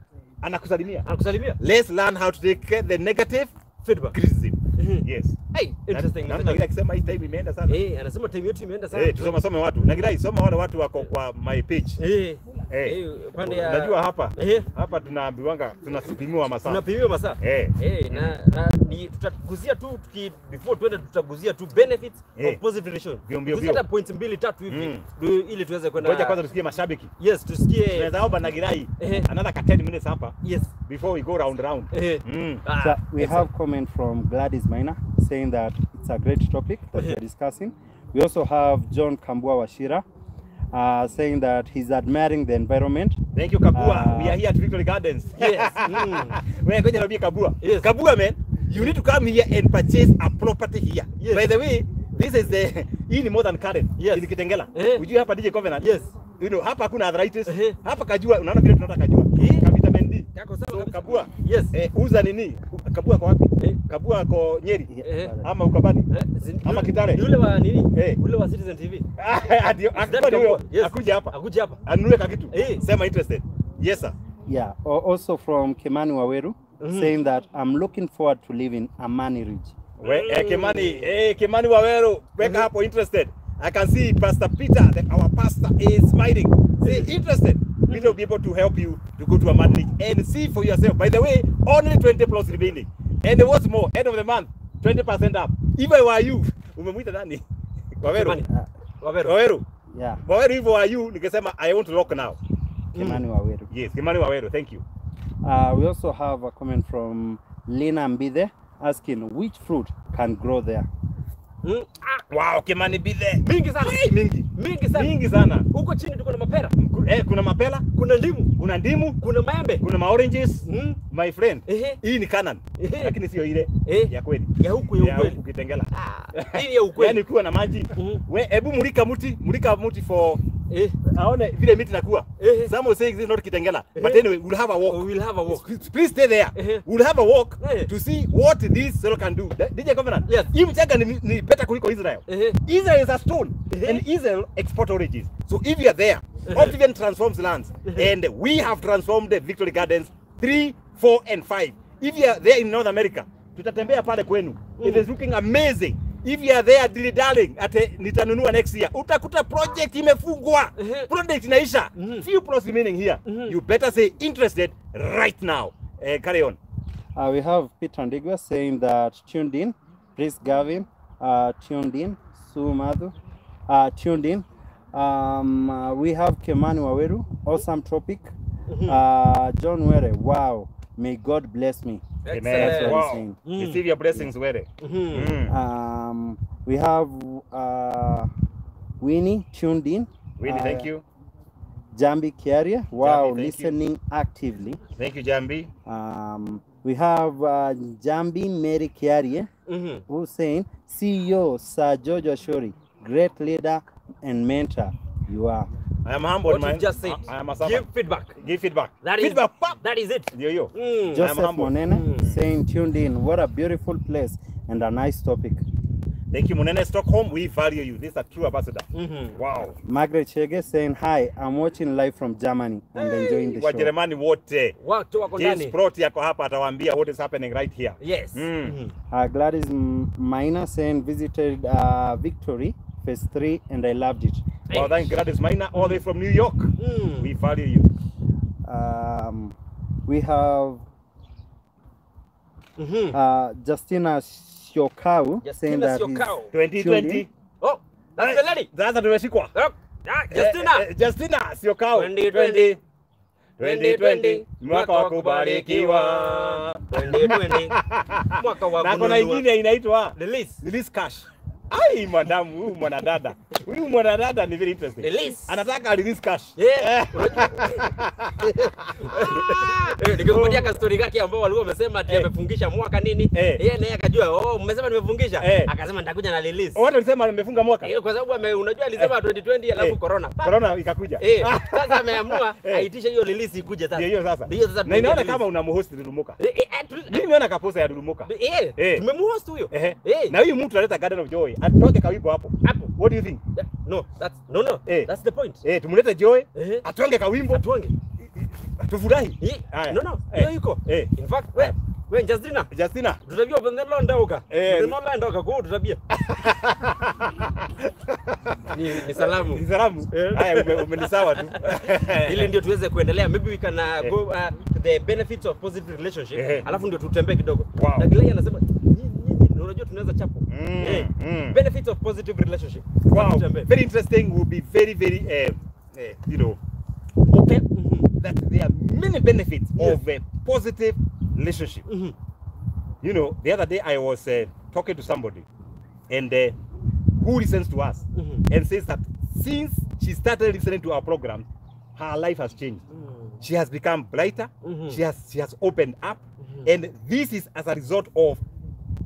anakusalimia Anakusalimia. let's learn how to take the negative Feedback. criticism Mhm. yes Hey, interesting. Na- Nagira akisema hii time imeenda sana Eh, anasema time yetu imeenda sana. eh tusoma some watu Nagira soma wale watu wako kwa my page Eh. eh Eh, pande ya unajua hapa Eh. hapa tunaambiwanga tunapimiwa masaa tunapimiwa masaa. eh Eh, na, na ni tutaguzia tu tuki, before tuende tutaguzia tu benefits Eh. of positive relation. Hata points mbili tatu hivi Mm. ndio ili tuweze kwenda. ngoja kwanza tusikie mashabiki Yes, tusikie. tunaweza omba Nagirai Eh. another ka 10 minutes hapa Yes. before we go round round Eh. mm. Ah, So we yes. have comment from Gladys Minor saying that it's a great topic that we are discussing. We also have John Kambua Washira uh, saying that he's admiring the environment. Thank you Kabua. Uh, we are here at Victory Gardens. Yes. Mm. we are going to be Kabua. Yes. Kabua man, you need to come here and purchase a property here. Yes. By the way, this is the hii ni more than Karen. Yes. In Kitengela. Eh. Ujue hapa DJ Covenant. Yes. You know, hapa hakuna arthritis. Eh. Hapa kajua, unaona vile tunataka kajua. Eh. Ka. Yako sawa So. Kabua. Yes. Eh, uza nini? Kabua kwa wapi? Eh. Kabua ako Nyeri. Eh. Ama Ukabani. Eh, Ama Kitale. Yule wa nini? Eh. Yule wa Citizen TV. Ndio, that huyo, Yes. akuje hapa. Akuje hapa. Anunue kakitu. Eh. Sema interested. Yes sir. Yeah. Also from Kimani Waweru saying that I'm looking forward to living Amani Ridge. We, eh, Kimani, eh, Kimani Waweru, weka hapo interested. I can see Pastor Peter, the, our pastor, is smiling. See, interested. We will be able to help you to go to a manage and see for yourself. By the way, only 20 plus remaining. And what's more, end of the month, 20% up. If I were you, umemwita nani? Waweru. Kimani. Waweru. Waweru. Yeah, Waweru if I were you, ningesema I want to lock now. Kimani Waweru. Yes, Kimani Waweru, thank you. Uh, we also have a comment from Lina Mbide asking which fruit can grow there. Mm. Ah, Wow, Kimani be there. mingi sana. Hey, mingi. Mingi sana. Mingi sana. Huko chini tuko na mapera, Eh, kuna mapela, kuna ndimu, kuna ndimu, kuna maembe. kuna ma oranges. Mm. My friend. Ehe. Hii ni Canaan. Ehe. Lakini sio ile Eh. ya kweli. Ya huku ya Ya ukweli. huku Kitengela. Ah, hii ya ukweli. Yaani kuwa na maji. Mm. We, hebu mulika mti, mulika mti for Eh, aone vile miti nakuwa. Eh. Some will say this is not Kitengela, but Eh. anyway, we'll have a walk. We'll have a walk. Please stay there. Eh. We'll have a walk Eh. to see what this soil can do. DJ Covenant. Yes. Hii mchanga ni, ni better kuliko Israel. Eh, Israel is a stone Eh. and Israel export origins. So if you are there, Eh. Optivian transforms lands Eh. and we have transformed the Victory Gardens 3, 4 and 5. If you are there in North America, tutatembea pale kwenu. It is looking amazing. If you are there dilly darling, ate nitanunua next year. Utakuta project imefungwa. Project inaisha. Mhm. Few pros remaining here. Mhm. You better say interested right now. Uh, carry on. Uh, we have Peter Ndigwa saying that tuned in, Chris Gavin, uh, tuned in, Sue Madhu, uh, tuned in. Um, uh, we have Kemani Waweru, awesome topic. Uh, John Were, wow, may God bless me. Amen. That's what excellent. he's Wow. saying. You see your blessings where? Mhm. Mm. Um, we have uh, Winnie tuned in. Winnie, Uh, thank you. Jambi Kiaria, wow, thank you. listening actively. Thank you, Jambi. Um, we have uh, Jambi Mary Kiarie, Mhm. who's saying, CEO Sir George Ashori, great leader and mentor you are. I am humbled, What man. you just said. I, I am a servant. Give feedback. Give feedback. That feedback. is feedback. Pop. that is it. Yo, yo. Mm. Joseph Munene Monene Mm. saying, tuned in, what a beautiful place and a nice topic. Thank you, Munene Stockholm. We value you. This is a true ambassador. Mm -hmm. Wow. Margaret Chege saying, hi, I'm watching live from Germany and hey. enjoying the show. Wajerumani wote. Watu wako James ndani. Prot yako hapa atawaambia what is happening right here. Yes. Mm. Mm -hmm. Uh, Gladys Maina saying, visited uh, Victory, phase three, and I loved it. Well, thank Gladys Maina, all the way from New York. Mm. We value you. Um, we have mm -hmm. uh, Justina Shokau saying that Shokau. 2020. Oh, that's the lady. That's tumeshikwa. Oh, ah, Justina. Eh, eh, Justina Shokau 2020. 2020. Mwaka wa kubarikiwa. 2020. Mwaka wa Na kuna kununua. ingine inaitwa Release. release cash. Ai, madamu huyu mwanadada. Huyu mwanadada ni very interesting. Release. Anataka release cash. Yeah. Eh, Nikikupatia ka story yake ambao walikuwa wamesema ati Eh. amefungisha mwaka nini? Eh. Yeye naye akajua, oh, mmesema nimefungisha. Eh. Akasema nitakuja na release. Wote walisema amefunga mwaka. Eh, Kwa sababu unajua alisema 2020 alafu Eh. corona. Corona ikakuja. Eh, sasa ameamua Eh. aitishe hiyo release ikuje sasa. Ndio hiyo sasa. Ndio sasa Na inaona kama unamhost. Eh, eh, eh, tu- Mimi naona kaposa ya Dudumuka. Eh, Eh. tumemhost huyo. Eh. Na huyu mtu analeta Garden of Joy. Atoke kawimbo hapo. Hapo. What do you think? Yeah, No, that's no no. Eh. That's the point. Eh, tumlete Joy. Eh. Atonge kawimbo. Atuange. Tufurahi. Eh, Haya. No no. Eh. Hiyo iko. Eh. In fact, we we Justina. Justina. Tutabia upendelo ndauka. Eh. Upendelo ndauka kwa tutabia. Ni ni salamu. Ni salamu. Eh. Haya ume- umenisawa tu. ili ndio tuweze kuendelea maybe we can uh, go uh, the benefits of positive relationship alafu ndio tutembee kidogo Wow. na Gilai anasema "Nyinyi, nyinyi, na unajua tunaweza chapo Mm, Eh, mm. benefits of positive relationship Wow. Very interesting. Will be very, very, uh, uh, you know, okay Mhm. that there are many benefits Yes. of a positive relationship. Mhm. You know, the other day I was uh, talking to somebody, and uh, who listens to us Mhm. and says that since she started listening to our program, her life has changed. Mm. She has become brighter. Mhm. She has she has opened up, Mhm. and this is as a result of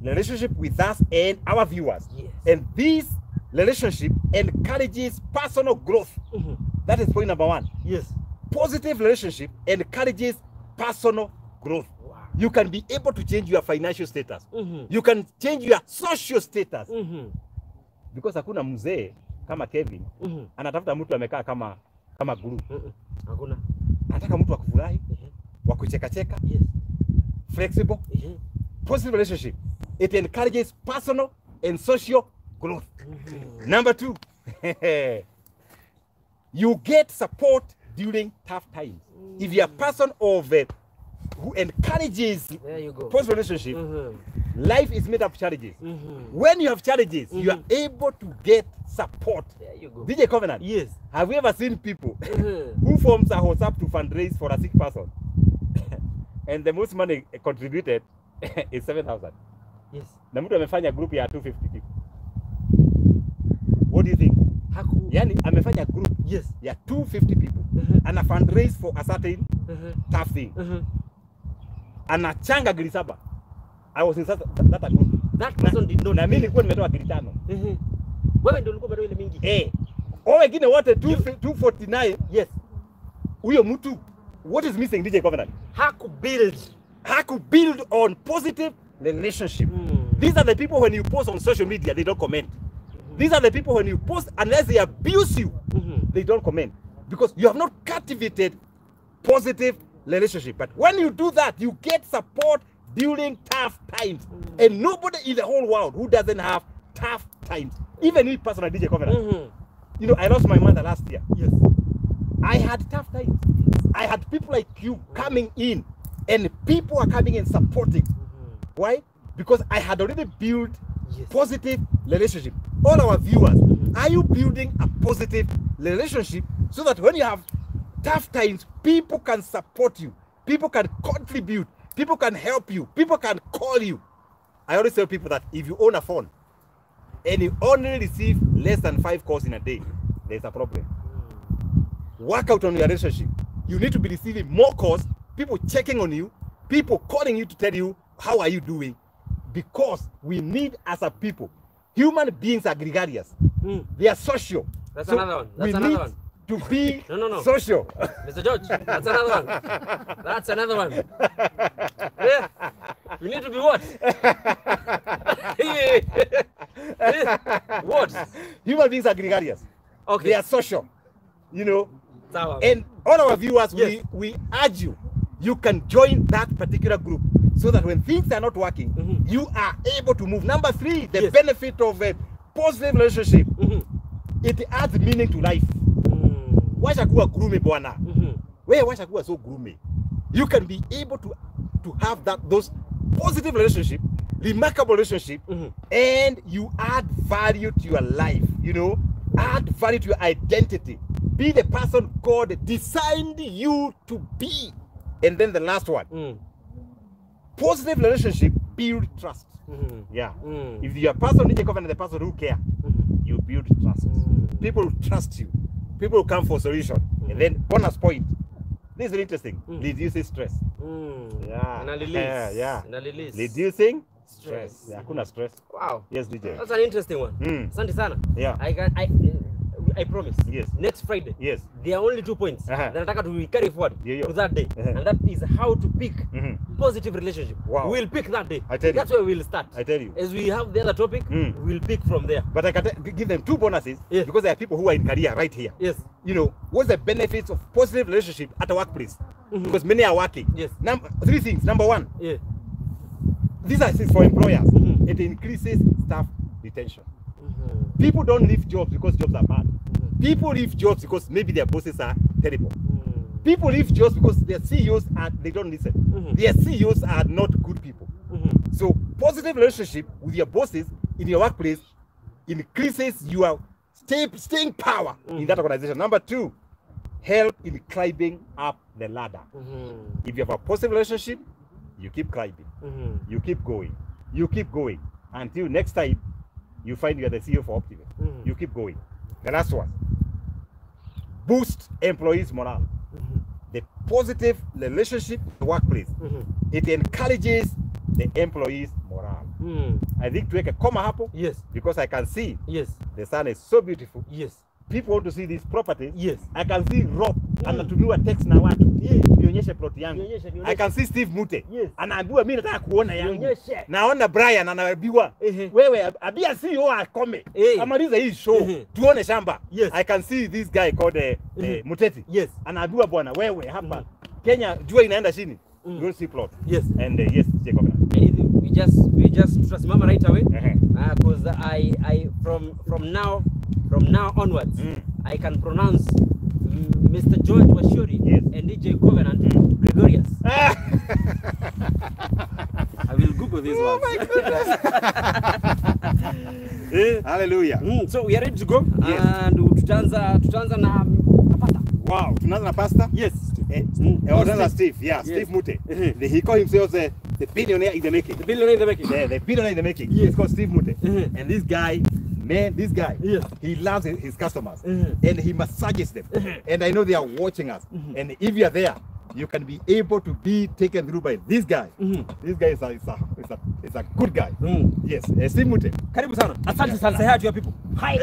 relationship with us and our viewers. Yes. And this relationship encourages personal growth. Mm -hmm. That is point number one. yes Positive relationship encourages personal growth. wow You can be able to change your financial status. Mm -hmm. You can change your social status. Mm -hmm. Because hakuna mzee kama Kevin mm -hmm. anatafuta mtu amekaa kama kama guru. Mm -hmm. hakuna Anataka mtu akufurahi, mm -hmm. wa kuchekacheka, yes flexible. Mm -hmm. Positive relationship. It encourages personal and social growth. Mhm. Number two, you get support during tough times. If you're a person of uh, who encourages There you go. post relationship, Mhm. life is made up of challenges. Mhm. When you have challenges, you are able to get support. There you go. DJ Covenant, Yes. have you ever seen people Mhm. who forms a WhatsApp to fundraise for a sick person? and the most money contributed is 7,000. Yes. Na mtu amefanya group ya 250 people. What do you think? Haku. Yani amefanya group Yes. ya 250 people. Mhm. Ana fundraise for a certain Mhm. tough thing. ana Anachanga gili saba. I was in that, that, that group. That person did not. Na mimi nilikuwa nimetoa gili tano. Mhm. Wewe ndio ulikuwa bado ile mingi. Eh. Wao wengine wote 249. Yes. Huyo mtu what is missing DJ Covenant? Haku build. Haku build on positive relationship. Mm. These are the people when you post on social media they don't comment. These are the people when you post unless they abuse you Mhm. they don't comment because you have not cultivated positive relationship. But when you do that, you get support during tough times, and nobody in the whole world who doesn't have tough times, even me personal DJ Covenant. Mhm. You know, I lost my mother last year. Yes. I had tough times. I had people like you coming in, and people are coming and supporting. Why? Because I had already built Yes. positive relationship. All our viewers, are you building a positive relationship so that when you have tough times, people can support you, people can contribute, people can help you, people can call you. I always tell people that if you own a phone and you only receive less than five calls in a day, there's a problem. Work out on your relationship. You need to be receiving more calls, people checking on you, people calling you to tell you how are you doing, because we need as a people, human beings are gregarious. Mm. They are social. That's another one. That's we another need one. to be No, no, no. social. Mr. George, that's another one. That's another one. Yeah. We need to be what? What? human beings are gregarious. Okay. They are social. You know, and all our viewers, Yes. we, we urge you, you can join that particular group so that when things are not working, Mhm. you are able to move. Number three, the Yes. benefit of a positive relationship, Mhm. it adds meaning to life. Mm. Washa kuwa gloomy bwana. Mhm. Wewe washa kuwa so gloomy. You can be able to to have that those positive relationship, remarkable relationship, Mhm. and you add value to your life. You know, add value to your identity. Be the person God designed you to be. And then the last one, Mm. Positive relationship build trust. Mhm. Yeah. Mm. If you are a covenant the person who care, Mhm. you build trust. Mm. People will trust you. People come for solution. And then bonus point. This is interesting. Mm. Reduces stress. Mm. Yeah. Ina release. Yeah, yeah. a release. Reducing Stress. stress. Yeah, hakuna stress. Wow. Yes, DJ. That's an interesting one. Mm. Asante sana. Yeah. I got, I I promise. Yes. Next Friday. Yes. There are only two points Uh-huh. that nataka to carry forward Yeah, yeah. to that day, Uh-huh. and that is how to pick mm -hmm. positive relationship. Wow. We'll pick that day. I tell you. That's where we'll start. I tell you. As we have the other topic, Mm. we'll pick from there. But I can give them two bonuses Yes. because there are people who are in career right here. Yes. You know, what's the benefits of positive relationship at a workplace? Mm -hmm. Because many are working. Yes. Num three things. Number one, Yeah. these are things for employers. Mm -hmm. It increases staff retention. Mhm. People don't leave jobs because jobs are bad. Mhm. People leave jobs because maybe their bosses are terrible. Mm. People leave jobs because their CEOs are they don't listen. Mhm. Their CEOs are not good people. Mhm. So positive relationship with your bosses in your workplace increases your stay, staying power in that organization. Number two, help in climbing up the ladder. Mhm. If you have a positive relationship, you keep climbing, Mhm. you keep going, you keep going until next time you find you are the CEO for Optimus. Mhm. You keep going. The last one, boost employees' morale. Mhm. The positive relationship the workplace, Mhm. it encourages the employees' morale. Mm. I think tuweke koma hapo Yes. because I can see Yes. the sun is so beautiful. Yes. People want to see these properties. Yes. I can see Rob anatumiwa text na watu Yeah. Nionyeshe plot yangu. Nionyeshe, nionyeshe. I can see Steve Mute Yes. anaambiwa mimi nataka kuona yangu. Nionyeshe. Naona Brian anaambiwa wewe abia CEO akome Hey. amalize hii show tuone shamba. Yes. I can see this guy called uh, uh, Muteti. Yes. Anaambiwa bwana wewe hapa Mhm. Kenya jua inaenda chini. Mm. You will see plot. Yes. And uh, yes, Jacob. We just we just tutasimama right away Uh, because I I from from now from now onwards Mm. I can pronounce mm, Mr. George Washuri Yes. and DJ Covenant Gregorius. I will Google this one. Oh ones. Eh, Hallelujah. mm, so we are ready to go Yes. and tutaanza tutaanza na pasta. Wow, tunaanza na pasta? Yes. Eh, Mm. eh, Oh, Steve. Steve. Yeah, Yes. Steve Mute. Mhm. The- He called himself the, the billionaire in the making. The billionaire in the making. Yeah, the billionaire in the making. Yes. He's called Steve Mute. Mhm. And this guy, man, this guy, Yes. he loves his, his customers Mhm. and he massages them. Mhm. And I know they are watching us. And if you are there, you can be able to be taken through by this guy. Mm -hmm. This guy is a, is a, is a, is a good guy. Mm. Yes, Esimute. Karibu sana. Asante sana. Say hi to your people. Hi.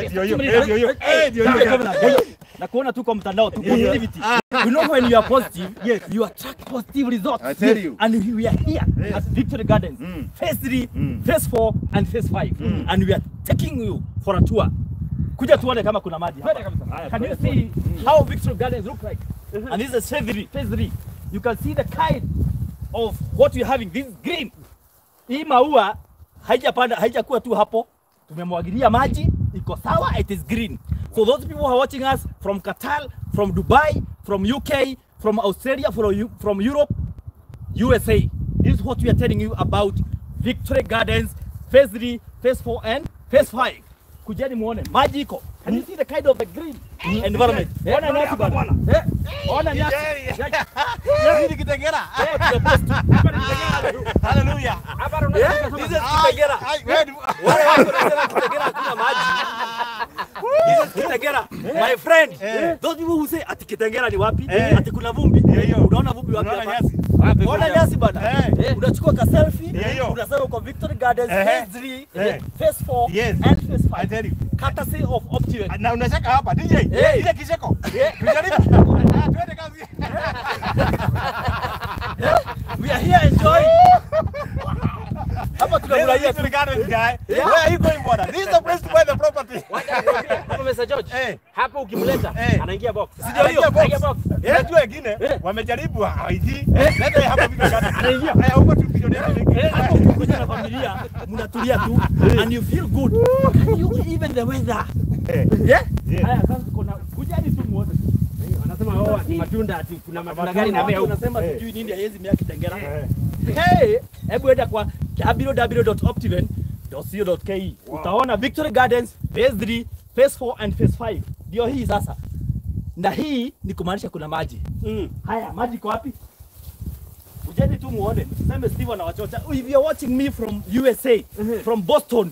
Na kuona tu kwa mtandao tu positivity you know when you are positive yes you attract positive results I tell you. and we are here Yes. at Victory Gardens Mm. phase 3 Mm. phase 4 and phase 5 and we are taking you for a tour kuja tuone kama kuna maji hapa. Can you see how Victory Gardens look like and this is phase three. phase three. you can see the kind of what weare having this is green hii maua haijapanda haijakuwa tu hapo tumemwagilia maji iko sawa it is green so those people who are watching us from Qatar from Dubai from UK from Australia from, from Europe USA this is what we are telling you about Victory Gardens phase 3 phase 4 and phase 5 kujeni muone maji iko can you see the kind of the green environment ona nyasi bwana Eh, ona nyasi. Hapa ni kitengera. Hallelujah. Hapa kitengera. this is kitengera. Wewe hapo watu wanasema maji. This is kitengera. My friend, those people who say ati kitengera ni wapi? Ati kuna vumbi. Unaona vumbi wapi hapa? Unaona nyasi bana? Unachukua ka selfie, unasema uko Victory Gardens phase 3, Eh. phase 4 Yes. and phase 5. I tell you. Courtesy of Optiven. Na unacheka hapa DJ. DJ kicheko. Tujaribu. Ah, Twende kazi. We are here enjoying. Hapa tunafurahia tu. This is Gardens guy. Where are you going bwana? This is the place to buy the property. Hapa Mr. George. Eh. Hapa ukimleta Eh. anaingia box. Sio hiyo? Anaingia box. Yeye tu wengine Eh. wamejaribu haiji. Leta hapa Gardens. Anaingia. Haya huko tu video yake Eh, hapo ukikuja na familia mnatulia tu and you feel good and you even the weather Eh. yeah haya kama kuna kujani tu muone anasema oh matunda ati kuna matunda gani na mea unasema Eh. sijui nini haiwezi miaka kitengera Eh. hey hebu enda kwa www.optiven.co.ke Wow. utaona Victory Gardens phase 3 phase 4 and phase 5 ndio hii sasa na hii ni kumaanisha kuna maji Mm. Haya, maji iko wapi? Ujeni tu muone. Mseme Steve anawachocha. If you are watching me from USA, mm -hmm. from Boston,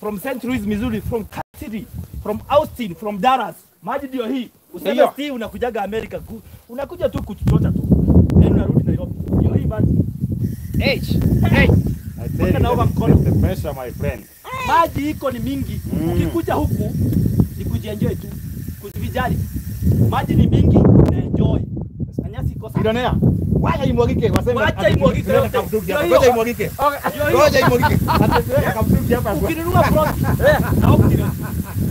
from St. Louis, Missouri, from Kansas City, from Austin, from Dallas, maji ndio hii. Useme. Steve unakujaga America, unakuja tu kutuchota tu. Then unarudi Nairobi. Ndio hii maji. H. hey. I naomba mkono. the pressure my friend. Maji iko ni mingi. Mm. Ukikuja huku ni kujienjoy tu. Kujivijali. Maji ni mingi na enjoy. Nyasi iko sawa. Billionaire. Wacha imwagike waseme. Wacha imwagike yote. Ngoja imwagike. Ngoja imwagike. Atatuweka tuleta hapa. ukinunua plot eh, na Optiven,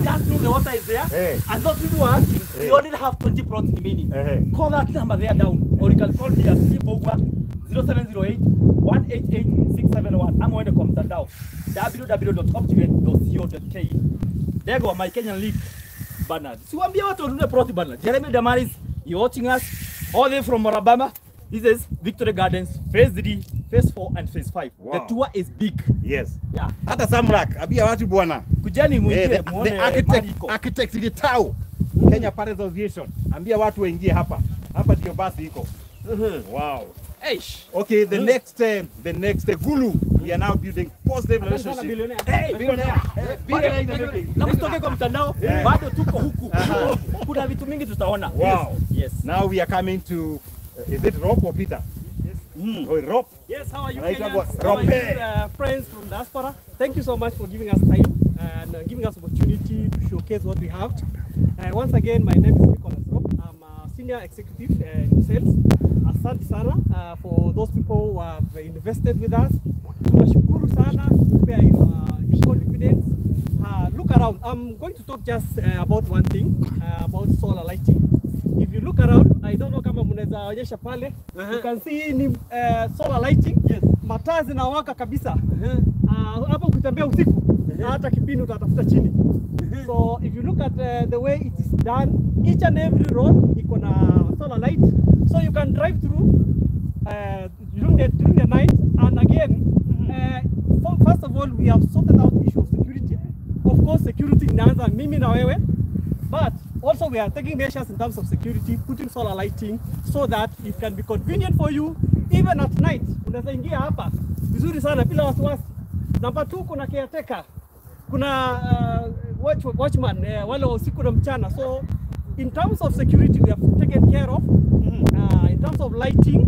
just know the water is there Hey. and those people are asking hey. you only have 20 plots remaining Hey. call that number there down or you can call me at Kibogwa 0708 188 671 ama uende kwa mtandao www.optiven.co.ke Dego my Kenyan League bana siwaambie watu wanunue plot bana Jeremy Damaris you watching us all the way from Alabama this is Victory Gardens phase 3 phase 4 and phase 5 the Wow. tour is big Yes. yeah Hata Samrak, abia watu bwana. kujani Eh, yeah, the, muone the architect, Mariko. architect Gitau Kenya Paris Association. Ambia watu waingie hapa. Hapa ndio basi iko. Wow. Eish. Okay, the mm. next uh, the next uh, Gulu, we are now building positive relationship. Hey, billionaire. Na msitoke kwa mtandao bado tuko huku kuna vitu mingi tutaona Wow. yes Now we are coming to uh, is it Rob or Peter? Mm. Oh, Rob. Yes, how are you, Right, Kenyans? Rob- How are you, uh, friends from diaspora? Thank you so much for giving us time and uh, giving us opportunity to showcase what we have. Uh, once again, my name is Nicholas Rob. I'm a senior executive uh, in sales. Asante sana uh, for those people who have invested with us. Tunashukuru sana kupea your, your confidence. Uh, look around. I'm going to talk just uh, about one thing, uh, about solar lighting. If you look around, I don't know kama mnaweza onyesha pale. You can see ni uh, solar lighting. Yes. Mataa zinawaka kabisa. Uh -huh. Uh, Hapa ukitembea usiku uh na hata kipindi utatafuta chini. So if you look at uh, the way it is done, each and every road iko na solar light, so you can drive through uh, during the during the night. And again, uh, for, first of all, we have sorted out issue of security. Of course, security inaanza mimi na wewe, but also we are taking measures in terms of security, putting solar lighting so that it can be convenient for you even at night. Unaweza ingia hapa vizuri sana bila wasiwasi. Number two, kuna caretaker kuna uh, watch, watchman uh, wale wa usiku na mchana so in terms of security we have taken care of mm. uh, in terms of lighting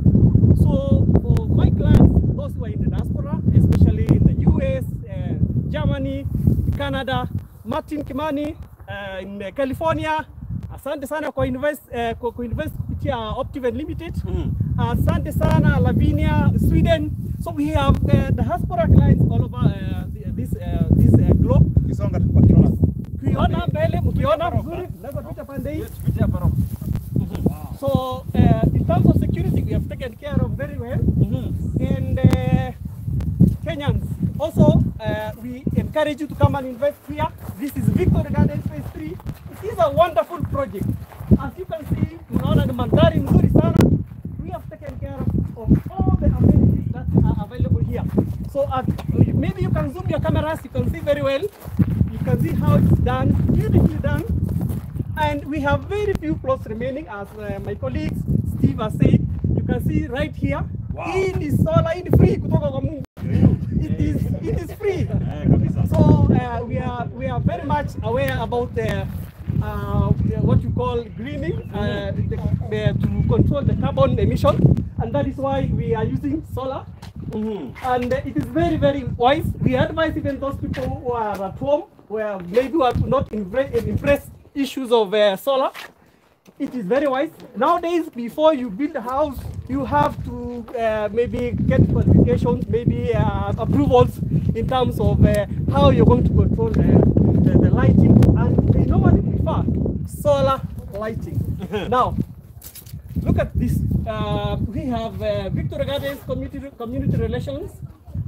so for my clients those who are in the diaspora especially in the US uh, Germany Canada Martin Kimani uh, in uh, California asante sana kwa invest uh, kwa, kwa invest kupitia Optiven Limited mm. asante sana Lavinia Sweden so we have uh, the diaspora clients all over uh, this uh, this uh, kiona Kisonga Kiona mbele mkiona mzuri naweza pita pande hii. So uh, in terms of security we have taken care of very well. And uh, Kenyans also uh, we encourage you to come and invest here. This is Victory Garden phase 3 it is a wonderful project. As you can see unaona ni mandhari nzuri so uh, maybe you can zoom your cameras you can see very well you can see how it's done beautifully done and we have very few plots remaining, as uh, my colleagues Steve has said. You can see right here. Hii ni solar, hii ni free kutoka kwa Mungu. It is, it is free. So uh, we are we are very much aware about the uh, what you call greening uh, the, the, to control the carbon emission, and that is why we are using solar. And uh, it is very very wise. We advise even those people who are at home, where maybe are not impressed issues of uh, solar. It is very wise. Nowadays, before you build a house, you have to uh, maybe get qualifications, maybe uh, approvals in terms of uh, how you're going to control the, the, the lighting. And they normally prefer solar lighting. now, look at this. Uh, we have uh, Victoria Gardens community, community relations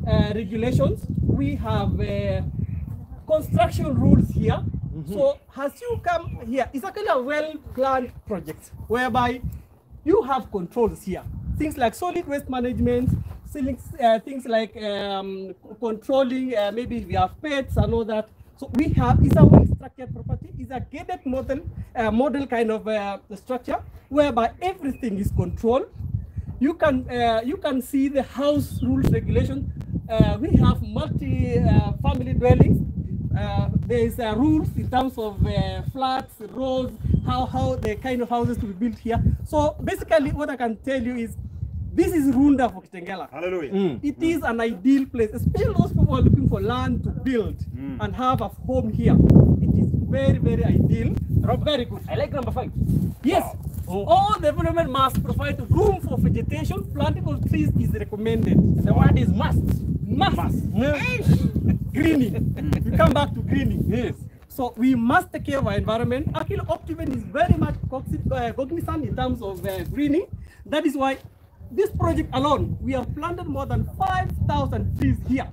uh, regulations. We have uh, construction rules here. So as you come here, it's actually a well-planned project whereby you have controls here. Things like solid waste management, things, uh, like um, controlling, uh, maybe we have pets and all that. So we have, is a well-structured property, is a gated model, uh, model kind of uh, structure whereby everything is controlled. You can, uh, you can see the house rules regulation. Uh, we have multi-family dwellings uh, there is uh, rules in terms of uh, flats, roads, how, how the kind of houses to be built here. So basically what I can tell you is this is Runda for Kitengela. Hallelujah. It is an ideal place, especially those people who are looking for land to build and have a home here. It is very, very ideal. Very good. I like number five. Yes. All development must provide room for vegetation. Planting of trees is recommended. The word is must. Must. must. greening. we come back to greening. Yes. So we must take care of our environment. Actually, Optiven is very much uh, cognizant in terms of uh, greening. That is why this project alone, we have planted more than 5,000 trees here.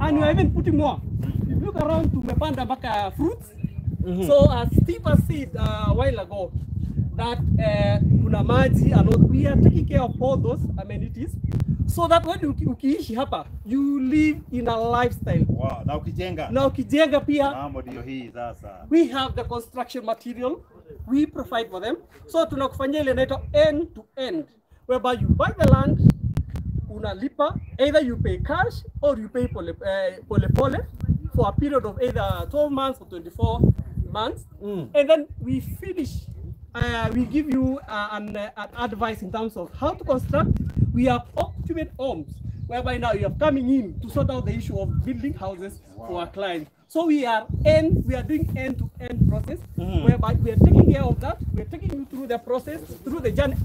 And we are even putting more. If you look around to Mepanda Baka fruits, mm -hmm. so as Steve has said uh, a while ago, that uh, maji and all, we are taking care of all those amenities so that when uki, ukiishi hapa you live in a lifestyle Wow. Na ukijenga. na ukijenga pia Mambo ndio hii sasa. we have the construction material we provide for them so tunakufanyia ile inaitwa end to end whereby you buy the land unalipa either you pay cash or you pay pole, uh, pole pole for a period of either 12 months or 24 months. And then we finish uh, we give you uh, an, uh, an advice in terms of how to construct. We have optimate homes whereby now you are coming in to sort out the issue of building houses for our clients. So we are end we are doing end to end process whereby we are taking care of that. We are taking you through the process through the journey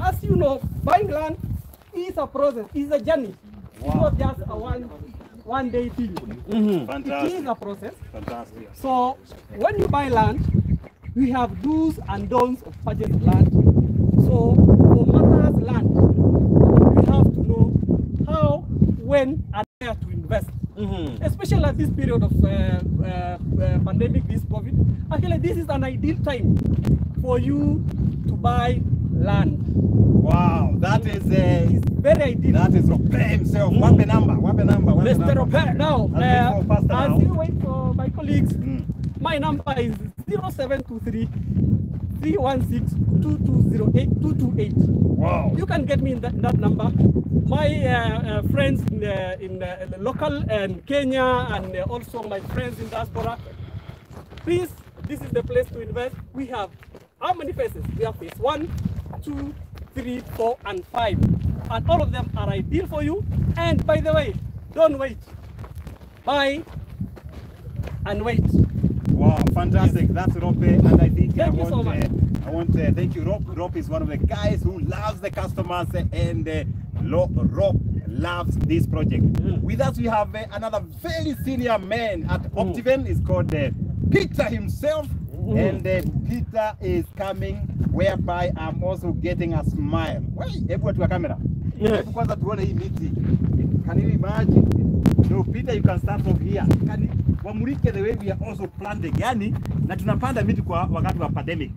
as you know buying land is a process is a journey it's not just a one one day thing it is Fantastic. a process Fantastic. so when you buy land, we have do's and don'ts of purchasing land. So for matters land, you have to know how, when, and where to invest. Mhm. especially at this period of uh, uh, uh, pandemic, this COVID. Actually, this is an ideal time for you to buy land. Wow, that is a It's very ideal. that is Rope himself. Wape number, wape number, wape Mr. number. Rope. Now, uh, as you wait for my colleagues, Mm. my number is 0723 316 2208 228. Wow. You can get me in that, that number. My uh, uh, friends in, the, in the, the local and Kenya and uh, also my friends in diaspora, please, this is the place to invest. We have how many phases? We have phase one, two, three, four, and five. And all of them are ideal for you. And by the way, don't wait. Buy and wait. Wow, fantastic. That's Rope, and I think I Thank you want, so uh, I want uh, thank you. Rope, Rope is one of the guys who loves the customers, and uh, Lo- Rope loves this project. With us, we have uh, another very senior man at Optiven. Is called uh, Peter himself, and uh, Peter is coming. Whereby I'm also getting a smile. Wait, hebu watu wa kamera. Yes. kwanza tuone hii miti. Can you imagine? No, Peter, you can start from here. Can you, wamulike the way we are also planting. Yani, na tunapanda miti kwa wakati wa pandemic.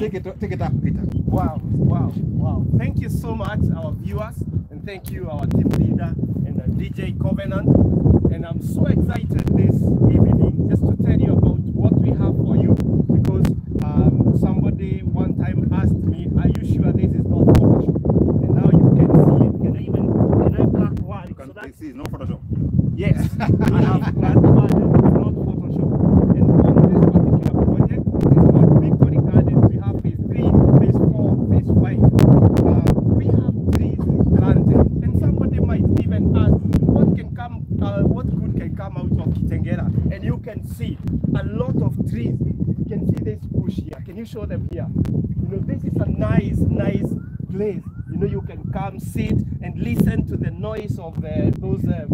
Take it, take it up, Peter. Wow, wow, wow. Thank you so much, our viewers, and thank you, our team leader and uh, DJ Covenant. And I'm so excited this evening just to tell you about time asked me, Are you sure this is not Photoshop? And now you can see it. Can I even can I black one You can so that see, no Photoshop. Yes, I have planned about it. It's not Photoshop. And on this particular project, it's called Victory Gardens. We have phase three, phase four, phase five. Uh, we have trees planted, and somebody might even ask, what can come, uh, what good can come out of Kitengela? And you can see a lot of trees. You can see this bush here. Can you show them here? You know, this is a nice, nice place. You know, you can come sit and listen to the noise of uh, those. Uh,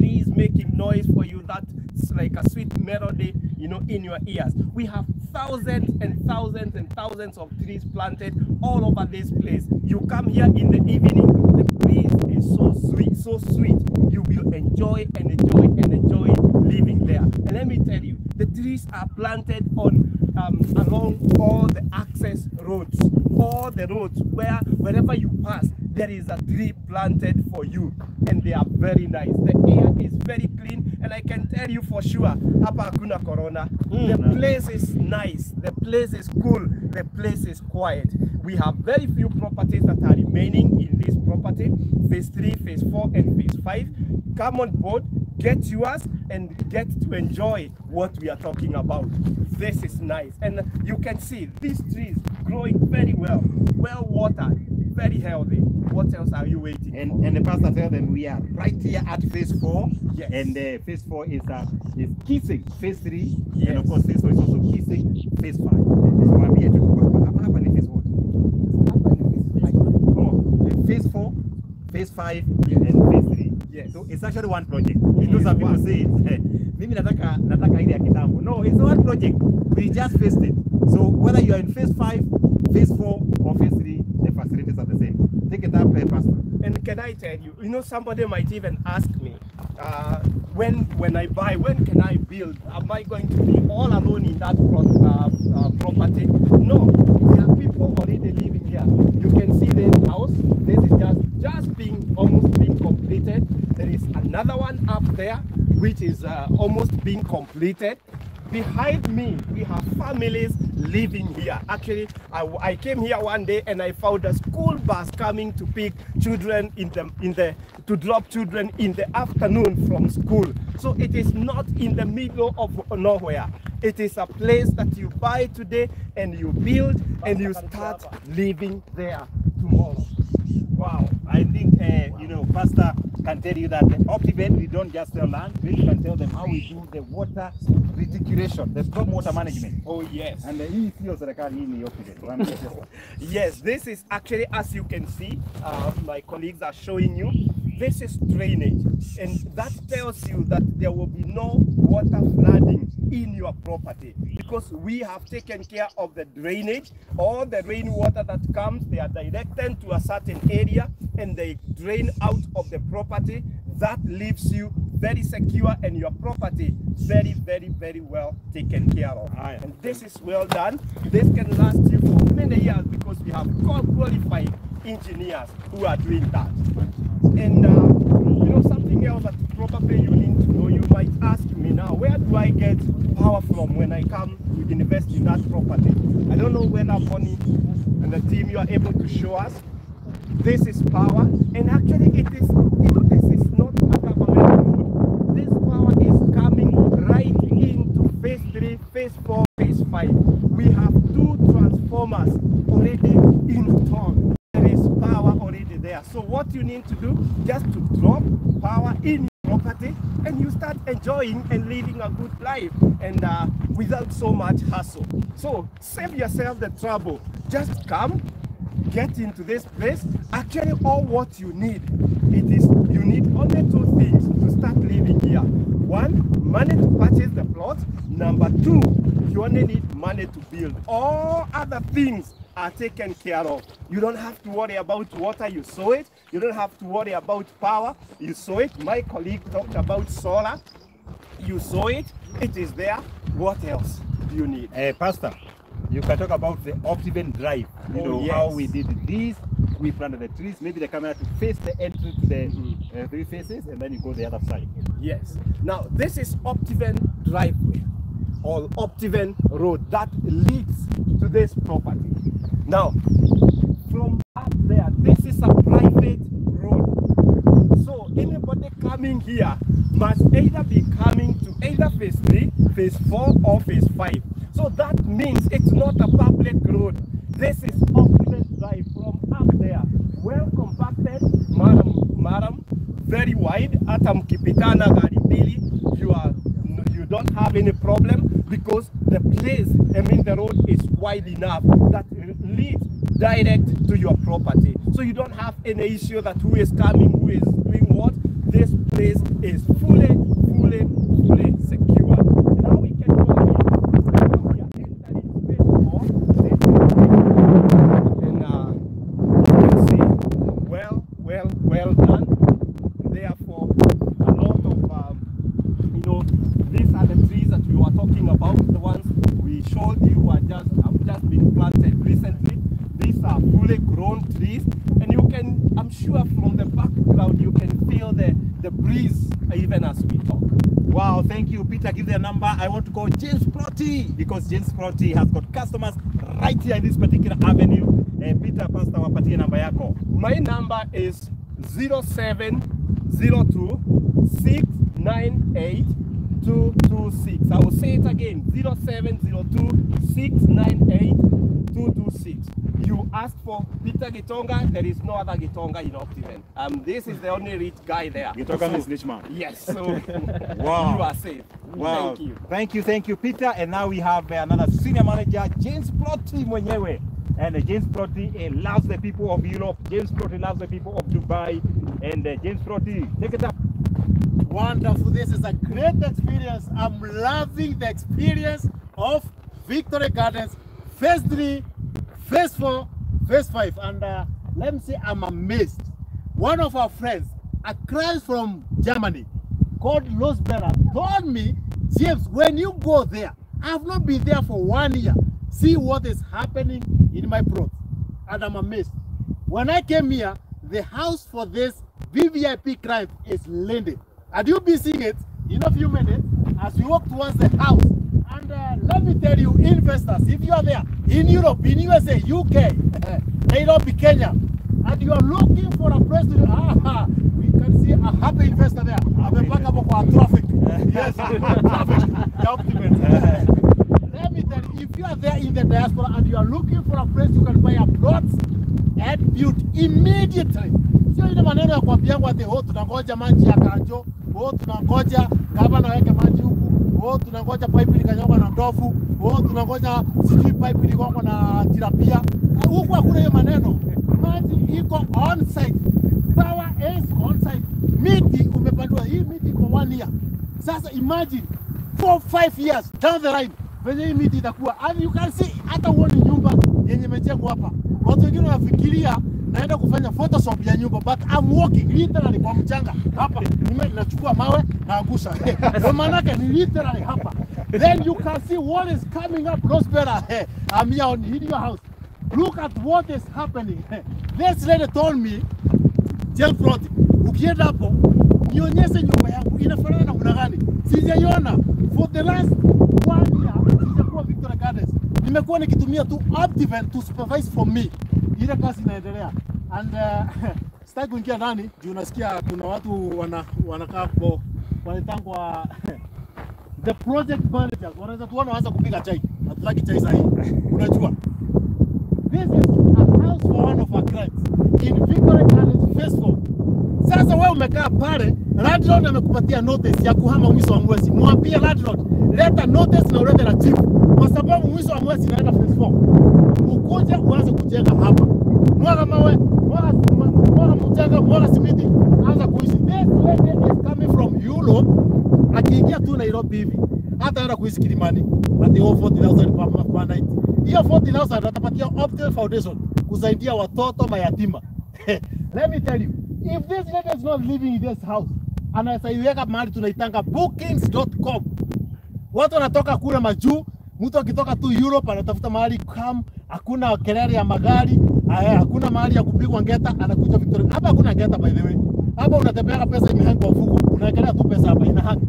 trees making noise for you. That's like a sweet melody you know in your ears. We have thousands and thousands and thousands of trees planted all over this place. You come here in the evening the breeze is so sweet so sweet. You will enjoy and enjoy and enjoy living there. And let me tell you the trees are planted on um, along all the access roads all the roads where wherever you pass there is a tree planted for you and they are very nice. The air is very clean and i can tell you for sure hapa hakuna corona. Hmm. The place is nice. The place is cool. The place is quiet. We have very few properties that are remaining in this property. Phase 3 phase 4 and phase 5 come on board get yours and get to enjoy what we are talking about. This is nice. And you can see these trees growing very well well watered very healthy what else are you waiting And, for and the pastor tell them we are right here at phase four. Yes. And uh, phase four is uh, is kissing phase three. Yes. And of course, phase four is also kissing phase five. And So I'm here to hapa hapa ni phase what? Oh, phase four, phase five, and phase three. Yes. So it's actually one project. You know, some people say, eh, mimi nataka nataka ile ya kitambo. No, it's one project. We just faced it. So whether you are in phase five, phase four, or phase three, the facilities are the same. Take it up, uh, Pastor. And can I tell you, you know, somebody might even ask me, uh, when when I buy, when can I build? Am I going to be all alone in that pro- uh, uh, property? No, there are people already living here. You can see this house. This is just just being almost being completed. There is another one up there, which is uh, almost being completed. Behind me, we have families living here. Actually, I, I came here one day and I found a school bus coming to pick children in the in the to drop children in the afternoon from school. So it is not in the middle of nowhere. It is a place that you buy today and you build and you start living there tomorrow. Wow, I think uh, you know, Pastor can tell you that the Optiven we don't just sell land, we can tell them how we do the water reticulation, the storm water management. Oh yes. And hii sio serikali, hii ni Optiven. Waambie sasa. Yes, this is actually, as you can see, uh, my colleagues are showing you, this is drainage. And that tells you that there will be no water flooding in your property because we have taken care of the drainage. All the rainwater that comes, they are directed to a certain area and they drain out of the property. That leaves you very secure and your property very, very, very well taken care of. And this is well done. This can last you for many years because we have qualified engineers who are doing that. And uh, you know something else that probably you need to know. You might ask me now, where do I get power from when I come to invest in that property? I don't know whether money and the team you are able to show us. This is power, and actually it is. It, this is not a government. This power is coming right into phase three, phase four, phase five. We have two transformers already installed. There is power already there. So what you need to do, just to drop power in your property, and you start enjoying and living a good life, and uh, without so much hassle. So save yourself the trouble. Just come, get into this place. Actually, all what you need, it is you need only two things to start living here. One, money to purchase the plot. Number two, you only need money to build. All other things are taken care of. You don't have to worry about water, you sow it. You don't have to worry about power, you sow it. My colleague talked about solar. You sow it, it is there. What else do you need? Uh, Pastor, you can talk about the Optiven Drive. You Oh, know yes. how we did this. We planted the trees. Maybe the camera to face the entry to the uh, three faces, and then you go the other side. Yes. Now, this is Optiven driveway or Optiven road that leads to this property. Now, from up there, this is a private road. So, anybody coming here must either be coming to either phase 3, phase 4, or phase 5. So, that means it's not a public road. This is Optiven Drive from up there. Well compacted, madam, madam, very wide. Hata mkipitana gari you are don't have any problem because the place, I mean the road is wide enough that leads direct to your property. So you don't have any issue that who is coming, who is doing what. This place is fully, fully, fully secure. Now we can go in. We are entering phase four. This is- And uh, you can see, well, well, well done. Therefore, a lot of um, you know, these are the trees that we were talking about. The ones we showed you were just have just been planted recently. These are fully grown trees, and you can, I'm sure, from the background you can feel the the breeze even as we talk. Wow, thank you, Peter. Give their number. I want to call James Because James Proti has got customers right here in this particular avenue. Uh, Peter, Pastor, wapatie namba yako. My number is 0702 698 226. I will say it again 0702 698 226 you ask for Peter Gitonga, there is no other Gitonga in Optiven. Um, this is the only rich guy there. Gitonga so, is rich man. Yes. So wow. you are safe. Wow. Thank you. Thank you, thank you, Peter. And now we have uh, another senior manager, James Plotti Mwenyewe. And uh, James Plotti uh, loves the people of Europe. James Plotti loves the people of Dubai. And uh, James Plotti, take it up. Wonderful. This is a great experience. I'm loving the experience of Victory Gardens Phase 3 verse 4, verse 5, and uh, let me say I'm amazed. One of our friends, a Christ from Germany, called Losbera, told me, James, when you go there, I've not been there for one year. See what is happening in my plot. And I'm amazed. When I came here, the house for this VVIP client is landed. And you been seeing it in a few minutes as we walk towards the house? And uh, let me tell you, investors, if you are there in Europe, in USA, UK, Nairobi, Kenya, and you are looking for a place to do, ah, we can see a happy investor there. Amepaka hapo kwa traffic. Yes, traffic. The optimist. Let me tell you, if you are there in the diaspora and you are looking for a place you can buy a plot and build immediately. Sio ile maneno ya kuambiangwa ati oh, tunangoja maji ya kanjo, oh, tunangoja gavana aweke maji huku, oh, tunangoja pipe likanyongwa na ndovu, oh, tunangoja sijui pipe iligongwa na tilapia. Huku hakuna hiyo maneno, maji iko on site, power is on site. Miti umepandwa, hii miti iko one year. Sasa imagine four five years down the line venye hii miti itakuwa and you can see hata uone nyumba yenye imejengwa hapa. Watu wengine wanafikiria naenda kufanya photoshop ya nyumba but I'm walking literally kwa mchanga hapa, nime nachukua mawe naangusha, kwa maanake ni literally hapa, then you can see what is coming up Rosbera. I'm here on in your house. Look at what is happening. This lady told me Plot, ukienda hapo nionyeshe nyumba yangu inafanana kuna gani. Sijaiona for the last one year, sijakuwa Victoria Gardens. Nimekuwa nikitumia tu Optiven to supervise for me. Ile kazi inaendelea and uh, sitaki kuingia ndani juu unasikia kuna watu wana wanakaa kwa wanaitangwa the project managers wanaweza tuona waanza kupiga chai. Hatutaki chai sahihi, unajua This is a house for one of our clients in Gardens phase 4. Sasa wewe umekaa pale, landlord amekupatia notice ya kuhama mwisho wa mwezi. Mwambie landlord, leta notice na ulete na chief, kwa sababu mwisho wa mwezi naenda 4. Ukuje uanze kujenga hapa, mwaga mawe, mwaga mwaga mchanga, mwaga simiti, anza kuishi. This lady is coming from Europe, akiingia tu Nairobi hivi hata enda kuishi Kilimani ati owe 40,000 per, per night. Hiyo 40,000 atapatia Optel Foundation kusaidia watoto mayatima. Let me tell you, if this lady is not living in this house, anaweza iweka mahali tunaitanga bookings.com. Watu wanatoka kule majuu, mtu akitoka tu Europe anatafuta mahali kam, hakuna kelele ya magari, aya, hakuna mahali ya kupigwa ngeta, anakuja Victoria. Hapa hakuna ngeta by the way. Hapa unatembea pesa imehangwa mfuko, unaekelea tu pesa hapa ina hang.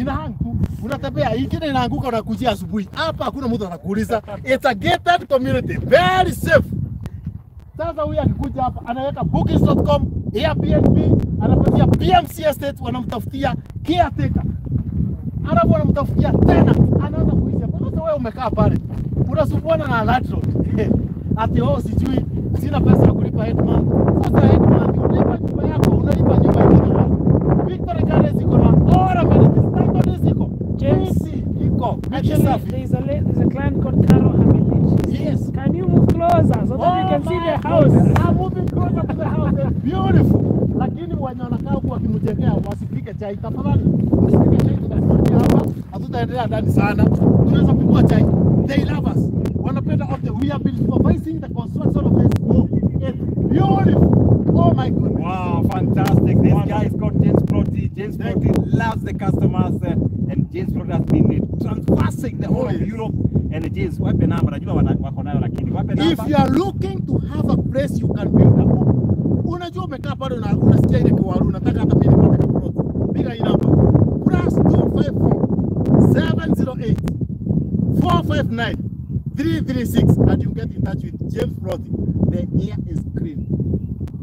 Ina hang tu. Unatembea ingine inaanguka unakujia asubuhi. Hapa hakuna mtu anakuuliza. It's a gated community, very safe. Sasa huyu akikuja hapa anaweka bookings.com, Airbnb, anapatia PMC Estate, wanamtafutia caretaker, alafu wanamtafutia tena, anaanza kuishi wewe umekaa pale unasumbuana na landlord ati wao sijui sina pesa ya kulipa headman. Sasa headman, unalipa nyumba yako, unalipa nyumba ingine wapi? Victory Gardens ziko na ora mbele, title ziko iko, James, iko, Actually, there is a, la- there's a client called Carol Hamilich. Yes. Can you move closer so that you can see the house? I'm moving closer to the house. It's beautiful. Lakini wenye wanakaa huku wakimjengea wasipike chai tafadhali. msipike chai tunasimamia hapa. Hatutaendelea ndani sana. Tunaweza pigwa chai. They love us. Wanapenda okay. We have been supervising the construction of this school. It's beautiful. Oh my goodness. Wow, fantastic. This guy is called James Proti. James Proti loves the customers uh, and James Proti has been uh, transversing the whole of Europe. And James, wape namba, najua wako nayo lakini wape namba. If you are looking to have a place you can build a home. Unajua umekaa pale una, unasikia ile kiwaru unataka hata mimi nipate plot. Piga hii namba. Plus 254 708 459 336 and you get in touch with James Rothi. The ear is clean.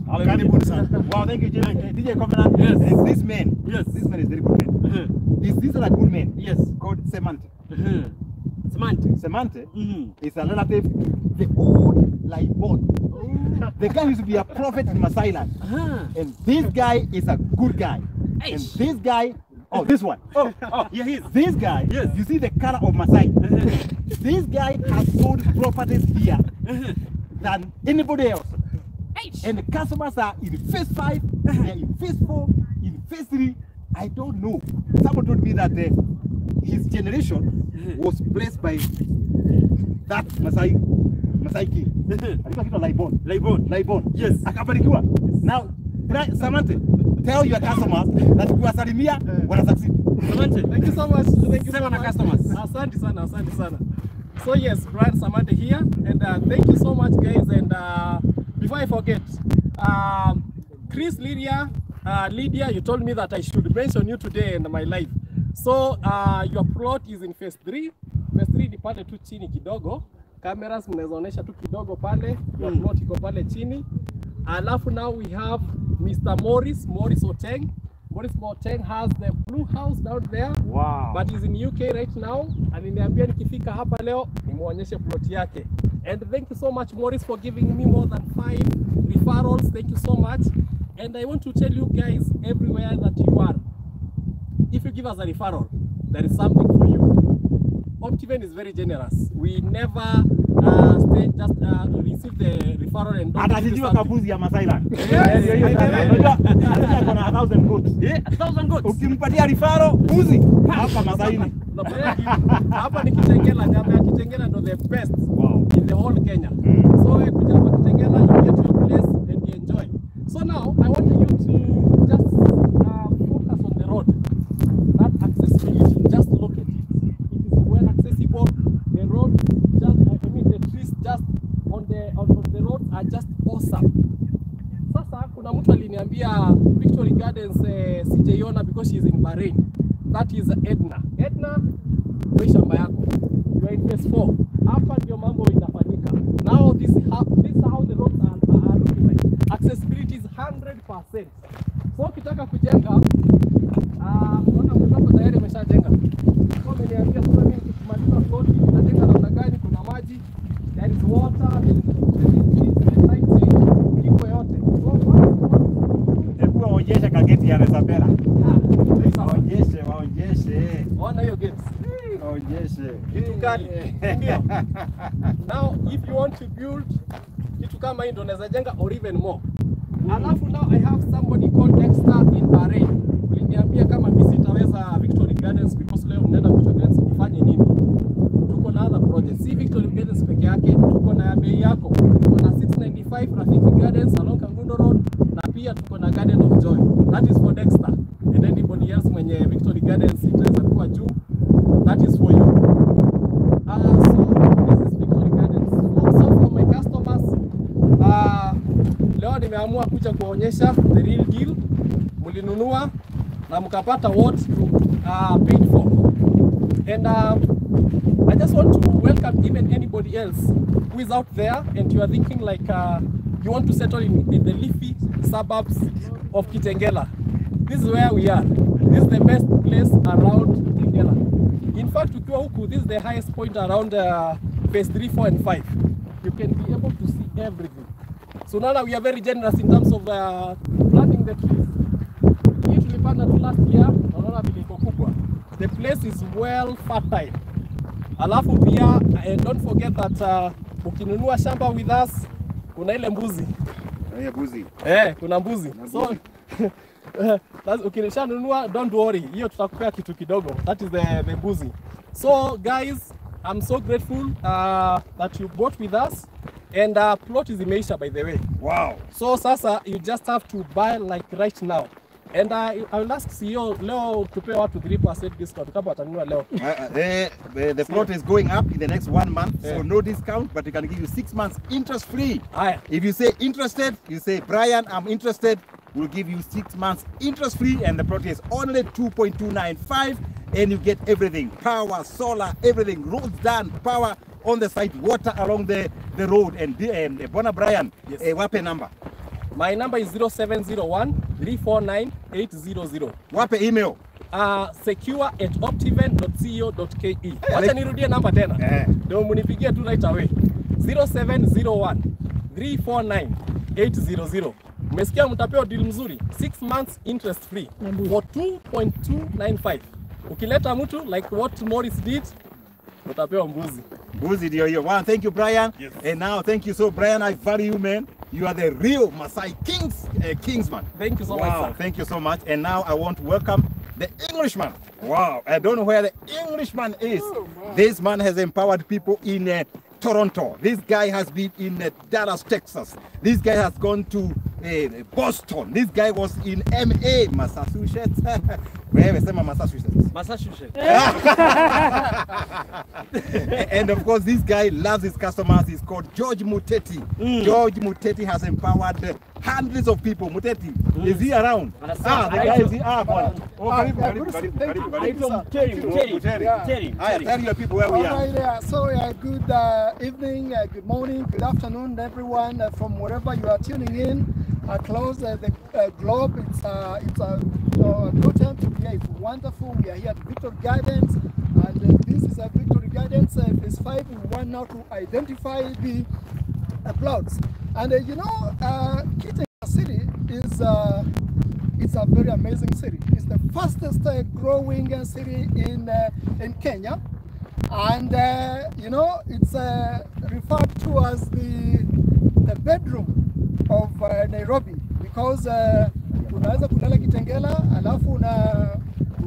Hallelujah. Karibuni sana. Wow, thank you, James. Uh, DJ Covenant. Yes. This, this man. Yes. This man is very good man. is this is a good man. Yes. Called Semante. Semantic. Semante Mm -hmm. is a relative, the old Libon. The guy used to be a prophet in Masai land. Ah. And this guy is a good guy. And this guy, oh, this one. Oh, oh, yeah, he's. This guy, Yes. you see the color of Masai. this guy has sold properties here than anybody else. And the customers are in phase five, they're in phase four, in phase three. I don't know. Someone told me that uh, his generation was blessed by that Masai Masai king. Alikuwa kitu Laibon. Laibon. Laibon. Yes. Akabarikiwa. Now, try, Samantha, tell your customers that ukiwasalimia wana succeed. Samante, Thank you so much. Thank you so na much. customers. Asante sana, asante sana. So yes, Brian Samante here, and uh, thank you so much, guys. And uh, before I forget, um, Chris, Lydia, uh, Lydia, you told me that I should mention you today in my life. So uh, your plot is in phase 3. Phase 3 ni pale tu chini kidogo. Cameras mnaweza onyesha tu kidogo pale. Your Mm. plot iko pale chini. Alafu now we have Mr. Morris, Morris Oteng. Morris Oteng has the blue house down there. Wow. But he's in UK right now. Aliniambia nikifika hapa leo nimuonyeshe plot yake. And thank you so much Morris for giving me more than five referrals. Thank you so much. And I want to tell you guys everywhere that you are, if you give us a referral, there is something for you. Optiven is very generous. We never uh, uh, you something. kabuzi ya Masai land. Yes, Hiyo- hiyo- I know. unajua, ako a thousand goats. Yeah, a thousand goats. Ukimpatia rifaro buzi hapa Masaini. Hapa ni Kitengela, nyama ya Kitengela ndo the best Wow. in the whole Kenya. Mm. So kuja hapa Kitengela, you get your place and So now I want you to just uh, focus on the road. That accessibility, just look at it. It is well accessible. The road, just I mean the trees just on the on, on the road are just awesome. Sasa kuna aliniambia Victory Gardens eh, sijaiona because she is in Bahrain. That is Edna. Edna, wewe shamba yako. You are in phase 4. Hapa ndio mambo inafanyika. Now this this is how the roads are, are like. Accessibility is 100%. So ukitaka kujenga ah, unaona mwenzako tayari ameshajenga. So ameniambia sasa mimi nikimaliza ploti nitajenga namna gani? Kuna maji, there is water, there is electricity, there is lighting, iko yote. So once- Hebu waonyeshe kageti ya Resabela. ah, sawa. Waonyeshe, waonyeshe. yes. kitu kali. Now if you want to build kitu kama hii ndo naweza jenga or even more. Alafu now I have somebody called Dexter in Bahrain. Uliniambia kama mimi sitaweza Victory Gardens because leo mnaenda Victory Gardens kufanya nini? Tuko na other projects. Si Victory Gardens peke yake, tuko na ya bei yako. Tuko na 695 Rafiki Gardens along Kangundo Road na pia tuko na Garden of Joy. That is for Dexter. Else mwenye Victory Gardens itaweza kuwa juu. That is for you. Uh, so this is Victory Gardens. Also for my customers, uh, leo nimeamua kuja kuonyesha the real deal. Mlinunua na mkapata what you uh, paid for. And uh, I just want to welcome even anybody else who is out there and you are thinking like uh, you want to settle in, in the leafy suburbs of Kitengela. This is where we are. This is the best place around Kitengela. In fact, ukiwa huku, this is the highest point around uh, phase 3, 4 and 5. You can be able to see everything. So now we are very generous in terms of uh, planting the trees. Hii tulipanda tu last year, naona vile iko kubwa. The place is well fertile. Alafu pia and don't forget that uh, ukinunua shamba with us kuna ile mbuzi Eh, yeah, mbuzi. eh, kuna mbuzi so ukishanunua don't worry, hiyo tutakupea kitu kidogo. That is the, the mbuzi. So guys, I'm so grateful uh, that you bought with us and uh, plot is imeisha by the way. Wow. So sasa you just have to buy like right now. And uh, I will ask CEO leo tupe watu 3% discount kama watanunua leo. Uh, uh, the, plot is going up in the next one month, so no discount, but we can give you six months interest free. Haya. If you say interested, you say, Brian, I'm interested, we'll give you six months interest free, and the plot is only 2.295, and you get everything power, solar, everything, roads done, power on the site, water along the, the road. And um, uh, Bona Brian, Yes. uh, wape number, My number is 0701 349 800. wape email. Uh, secure at optiven.co.ke. Wacha nirudie namba tena. Eh. Ndio munipigie tu right away. 0701 349 800. Umesikia mtapewa deal mzuri 6 months interest free for 2.295. Ukileta mtu like what Morris did utapewa mbuzi. Buzi ndio hiyo. Wow, thank you Brian. Yes. And now thank you so Brian, I value you man. You are the real Masai Kings, uh, Kingsman. Thank you so wow, much. Sir. thank you so much. And now I want to welcome the Englishman. Wow, I don't know where the Englishman is. this man has empowered people in uh, Toronto. This guy has been in uh, Dallas, Texas. This guy has gone to Boston. This guy was in MA, Massachusetts. Wewe sema Massachusetts. Massachusetts. and of course, this guy loves his customers. He's called George Muteti. George Muteti has empowered uh, hundreds of people. Muteti, is he around? Ah, the guy is here. Ah. Oh. Terry, Haya, tell your people where we are. right, yeah. So, uh, good uh, evening, uh, good morning, good afternoon, everyone uh, from wherever you are tuning in across uh, the uh, globe. It's uh, it's a uh, good time to be here. It's wonderful. We are here at Victory Gardens, and uh, this is a Victory Gardens uh, phase five. We want now to identify the uh, plots, and uh, you know, uh, City is. Uh, it's a very amazing city. It's the fastest uh, growing uh, city in uh, in Kenya, and uh, you know it's uh, referred to as the the bedroom of uh, Nairobi because uh, unaweza kulala Kitengela alafu una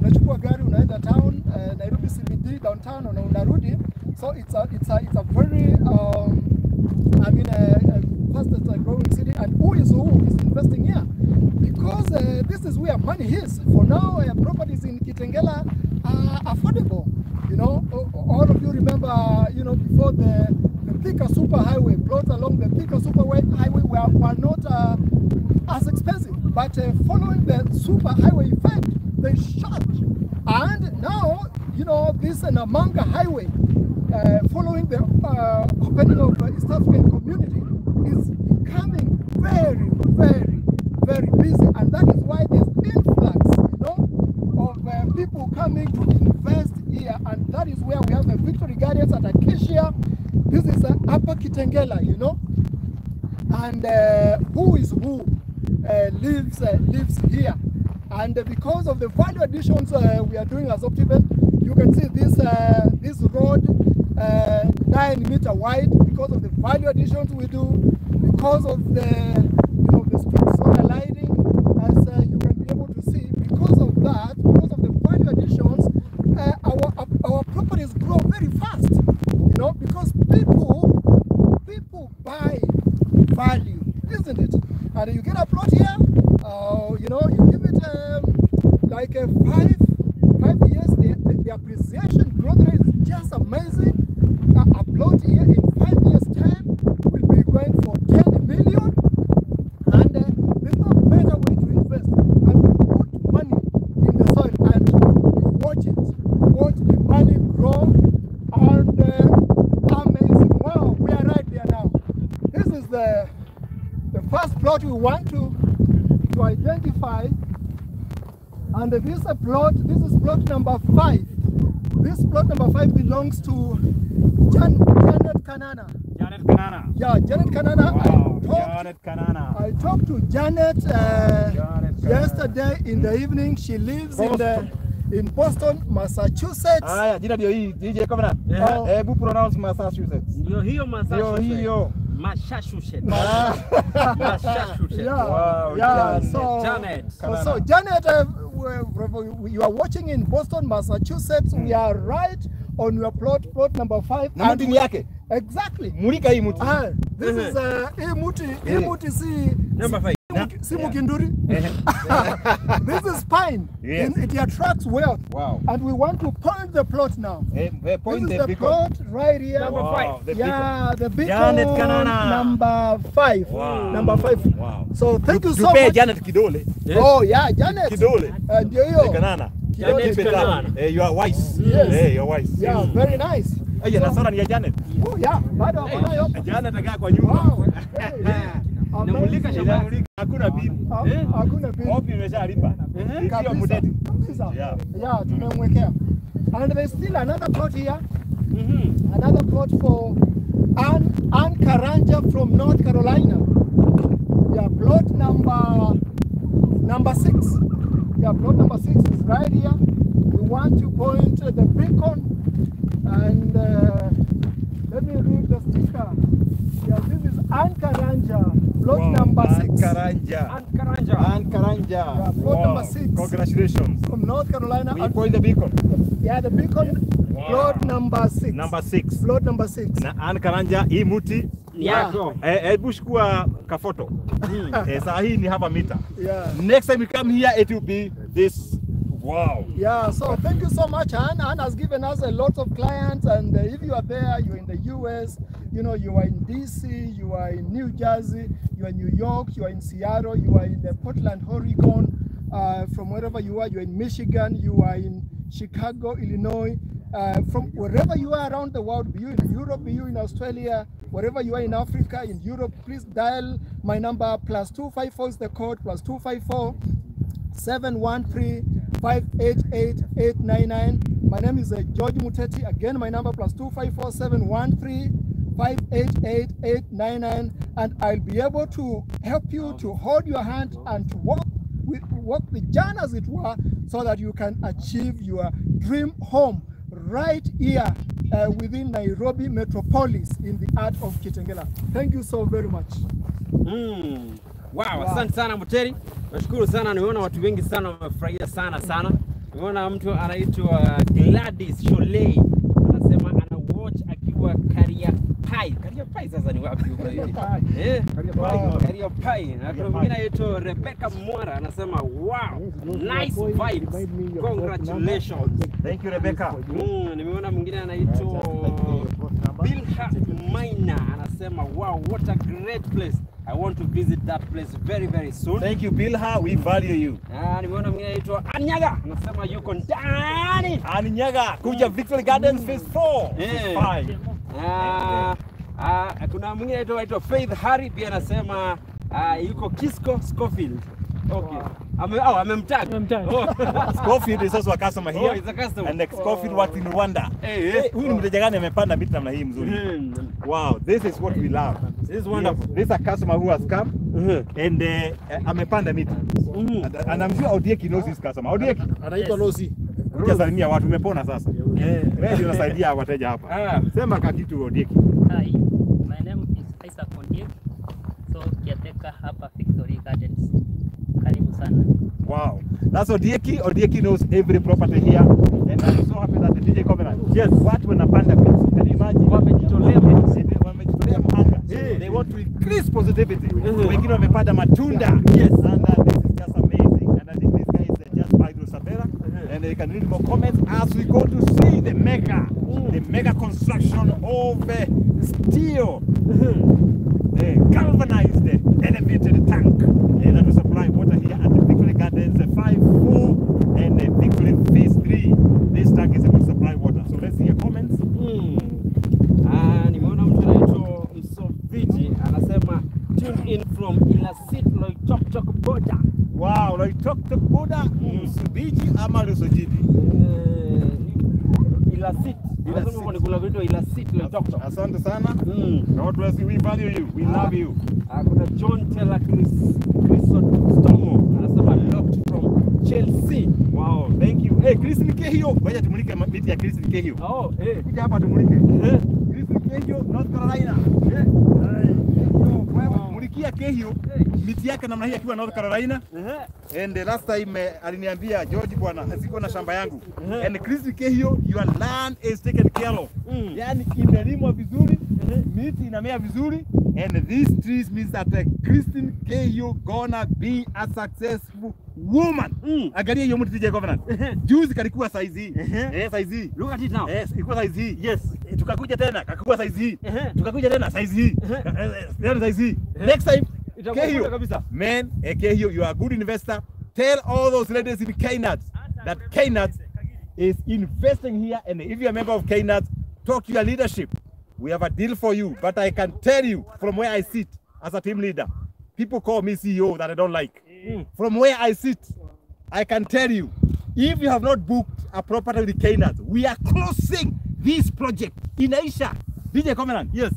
unachukua gari unaenda town uh, Nairobi CBD downtown na unarudi so it's a it's a it's a very um, I mean a, a fastest uh, growing city and who is who is investing here because uh, this is where money is. For now, uh, properties in Kitengela are affordable. You know, all of you remember, you know, before the Thika Super Highway, plots along the Thika Super Wa- Highway were, were not uh, as expensive. But uh, following the Super Highway effect, they shot. And now, you know, this Namanga Highway, uh, following the uh, opening of the East African community, is becoming very, very, very busy. And that is why there's influx, you know, of uh, people coming to invest here. And that is where we have the Victory Gardens at Acacia. This is uh, Upper Kitengela, you know. And uh, who is who uh, lives uh, lives here. And because of the value additions uh, we are doing as Optiven, you can see this uh, this road nine meter wide because of the value additions we do, because of the you know the street solar lighting, And you get a plot here, uh, you know, you give it um, like a five five years, the, the, the appreciation growth rate is just amazing. Uh, a plot here in five years' time will be going for 10 million, and uh, there's no better way to invest and to put money in the soil and watch it, watch the money grow, and uh, amazing. Wow, we are right there now. This is the the first plot we want to to identify and this is a plot this is plot number five this plot number five belongs to Jan, janet kanana Janet Kanana. yeah janet kanana Wow, I, talked, Janet Kanana. I talked janet, uh, yesterday in the evening she lives in the in boston massachusetts Haya, jina ndio hii DJ Covenant. Oh. Hebu pronounce Massachusetts. Ndio hiyo Ndio Massachusetts. hiyo. Massachusetts. Ah. Massachusetts. yeah, Wow, yeah. Janet. So, Janet. So, so Janet, uh, you are watching in Boston, Massachusetts. Mm. We are right on your plot, plot number five. Na and mti we- yake. Exactly. Mulika hii mti. Ah, this is uh, hii muti, hii muti si Number five. Si muki- si Yeah. mukinduri. this is pine. Yes. And it attracts wealth. Wow. And we want to point the plot now. Hey, eh, point this is the the plot right here. Number Wow, five. the yeah, the beacon Janet Kanana. number five. Wow. Number five. Wow. So thank you you so much. Janet kidole. Yes. Oh yeah, Janet. Kidole. Uh, ndio Eh, hiyo. Kanana. It up. Kanana. Hey, you are wise. Yes. Hey, you are wise. Yeah, mm. very nice. Eh, ya nasara ni ya Janet. Oh yeah, bado the way. Janet akaa kwa nyumba. Wow. Namulika shamba. Hakuna bibi. Ha- Hakuna pili. Hope imeshalipa. Sio. Kabisa. Yeah. Yeah, tumemwekea. And there's still another plot here. Another plot for Ann, Ann Karanja from North Carolina. Yeah, plot number number six. Yeah, plot number six is right here. We want to point the beacon and uh, let me read the sticker. Yeah, this is Ann Karanja, plot Wow. number Ann six. Karanja. And Karanja. Ann Karanja. Yeah, plot number six. Congratulations. From North Carolina. We And- point the beacon. yeah, the beacon, Wow. plot number six. Number six. Plot number six. Na Ann Karanja hii muti Yako. eh, hebu chukua kafoto. eh, saa hii ni hapa mita. Yeah. Next time you come here it will be this. Wow. Yeah, so thank you so much, Anne. Anne has given us a lot of clients, and uh, if you are there, you're in the US, you know, you are in DC, you are in New Jersey, you are in New York, you are in Seattle, you are in Portland, Oregon, uh, from wherever you are, you're in Michigan, you are in Chicago, Illinois, uh, from wherever you are around the world, be you in Europe, be you in Australia, wherever you are in Africa, in Europe, please dial my number plus 254 is the code plus 254 713-588-899. My name is uh, George Muteti. Again, my number plus 254-713-588-899. And I'll be able to help you to hold your hand and to walk with walk the journey as it were so that you can achieve your dream home right here uh, within Nairobi metropolis in the art of Kitengela. Thank you so very much. Mm. Wow, asante sana Muteri, nashukuru sana. niona watu wengi sana wamefurahia sana sana. Nimeona mtu anaitwa Gladys Sholei akiwa Kariapai. Kariapai sasa ni wapi huko hivi? Eh, Kariapai. Na kuna mwingine anaitwa Rebecca Mwara anasema wow, nice vibes. Congratulations. Thank you, Rebecca. Mm, nimeona mwingine anaitwa Bilha Maina anasema wow, what a great place. I want to visit that place very very soon. Thank you, Bilha. We value you. Ah, nimeona mwingine anaitwa Anyaga anasema yuko ndani. Anyaga kuja Victory Gardens phase 4, Eh. phase 5. Ah, ah, kuna mwingine anaitwa anaitwa Faith Harry pia anasema ah, yuko Kisco Scofield. Okay. Ame, oh, amemtag. Amemtag. Oh. Scofield is also a customer here. Oh, he's a customer. And the Scofield works in Rwanda. Hey, yes. Hey, Huyu ni mteja gani amepanda miti namna hii mzuri? Hmm. Wow, this is what we love. This is wonderful. Yes, this is a customer who has come Mhm. and uh, amepanda miti. -hmm. And, and I'm sure Odieki knows this customer. Odieki, Anaitwa Losi. kuja salimia watu, umepona sasa. Yeah. wewe ndio unasaidia wateja hapa. Ah. Sema kakitu Odieki. Hi, my name is Isaac Ondiek. So kiateka hapa Victory Gardens. Karibu sana. Wow. That's Odieki. Odieki knows every property here. And I'm so happy that the DJ Covenant. Yes. Watu wanapanda pesa. Can you imagine? Wamejitolea Wame- Wamejitolea mhanga. They want to increase positivity. Wengine wamepanda matunda. Yes. And uh, this is just amazing. And I think these guys are just by the Sabera. And they can read more comments as we go to see the mega, the mega construction of uh, steel, uh, galvanized uh, elevated tank uh, that will supply water here at the Victory Uh, 5 4 and uh, Victory Phase 3. This tank is able to supply water. So let's see your comments. Mm. Ah, nimeona mtu anaitwa Msoviji anasema tune in from Ilasit Loitoktok boda. Wow, Loitoktok border, Msoviji ama Lusojidi? Eh, Ilasit. Asante sana. Mm. God bless you. We value you. We love you. Ah, kuna John Taylor Chris Chrysostomo anasema locked from Chelsea. Wow, thank you. Hey, Chris Nikehio. Ngoja tumulike miti ya Chris Nikehio. Oh, eh. Kuja hapa tumulike. Eh. Chris Nikehio, North Carolina. Eh. Wewe mulikia Kehio miti yake namna hii akiwa North Carolina. Eh. And the last time uh, aliniambia George bwana siko na shamba yangu. And Chris Nikehio, your land is taken care of. Mm. Yani imelimwa vizuri, miti inamea vizuri. And these trees means that uh, Christine Kehio gonna be a successful woman. Mm. Angalia hiyo mtu DJ Covenant. Juzi kalikuwa size hii. Eh, size hii. Look at it now. Yes, ilikuwa size hii. Yes. Eh, Tukakuja tena kakuwa size hii. Tukakuja tena size hii. Eh, eh, Tena size hii. Next time Itakuwa Kehio. kabisa. Man, eh, Kehio, you are a good investor. Tell all those ladies in KNAT that KNAT is investing here. And if you're a member of KNAT, talk to your leadership. We have a deal for you. But I can tell you from where I sit as a team leader, people call me CEO that I don't like. From where I sit, I can tell you, if you have not booked a property with KNAT, we are closing this project in Aisha. DJ Covenant, yes.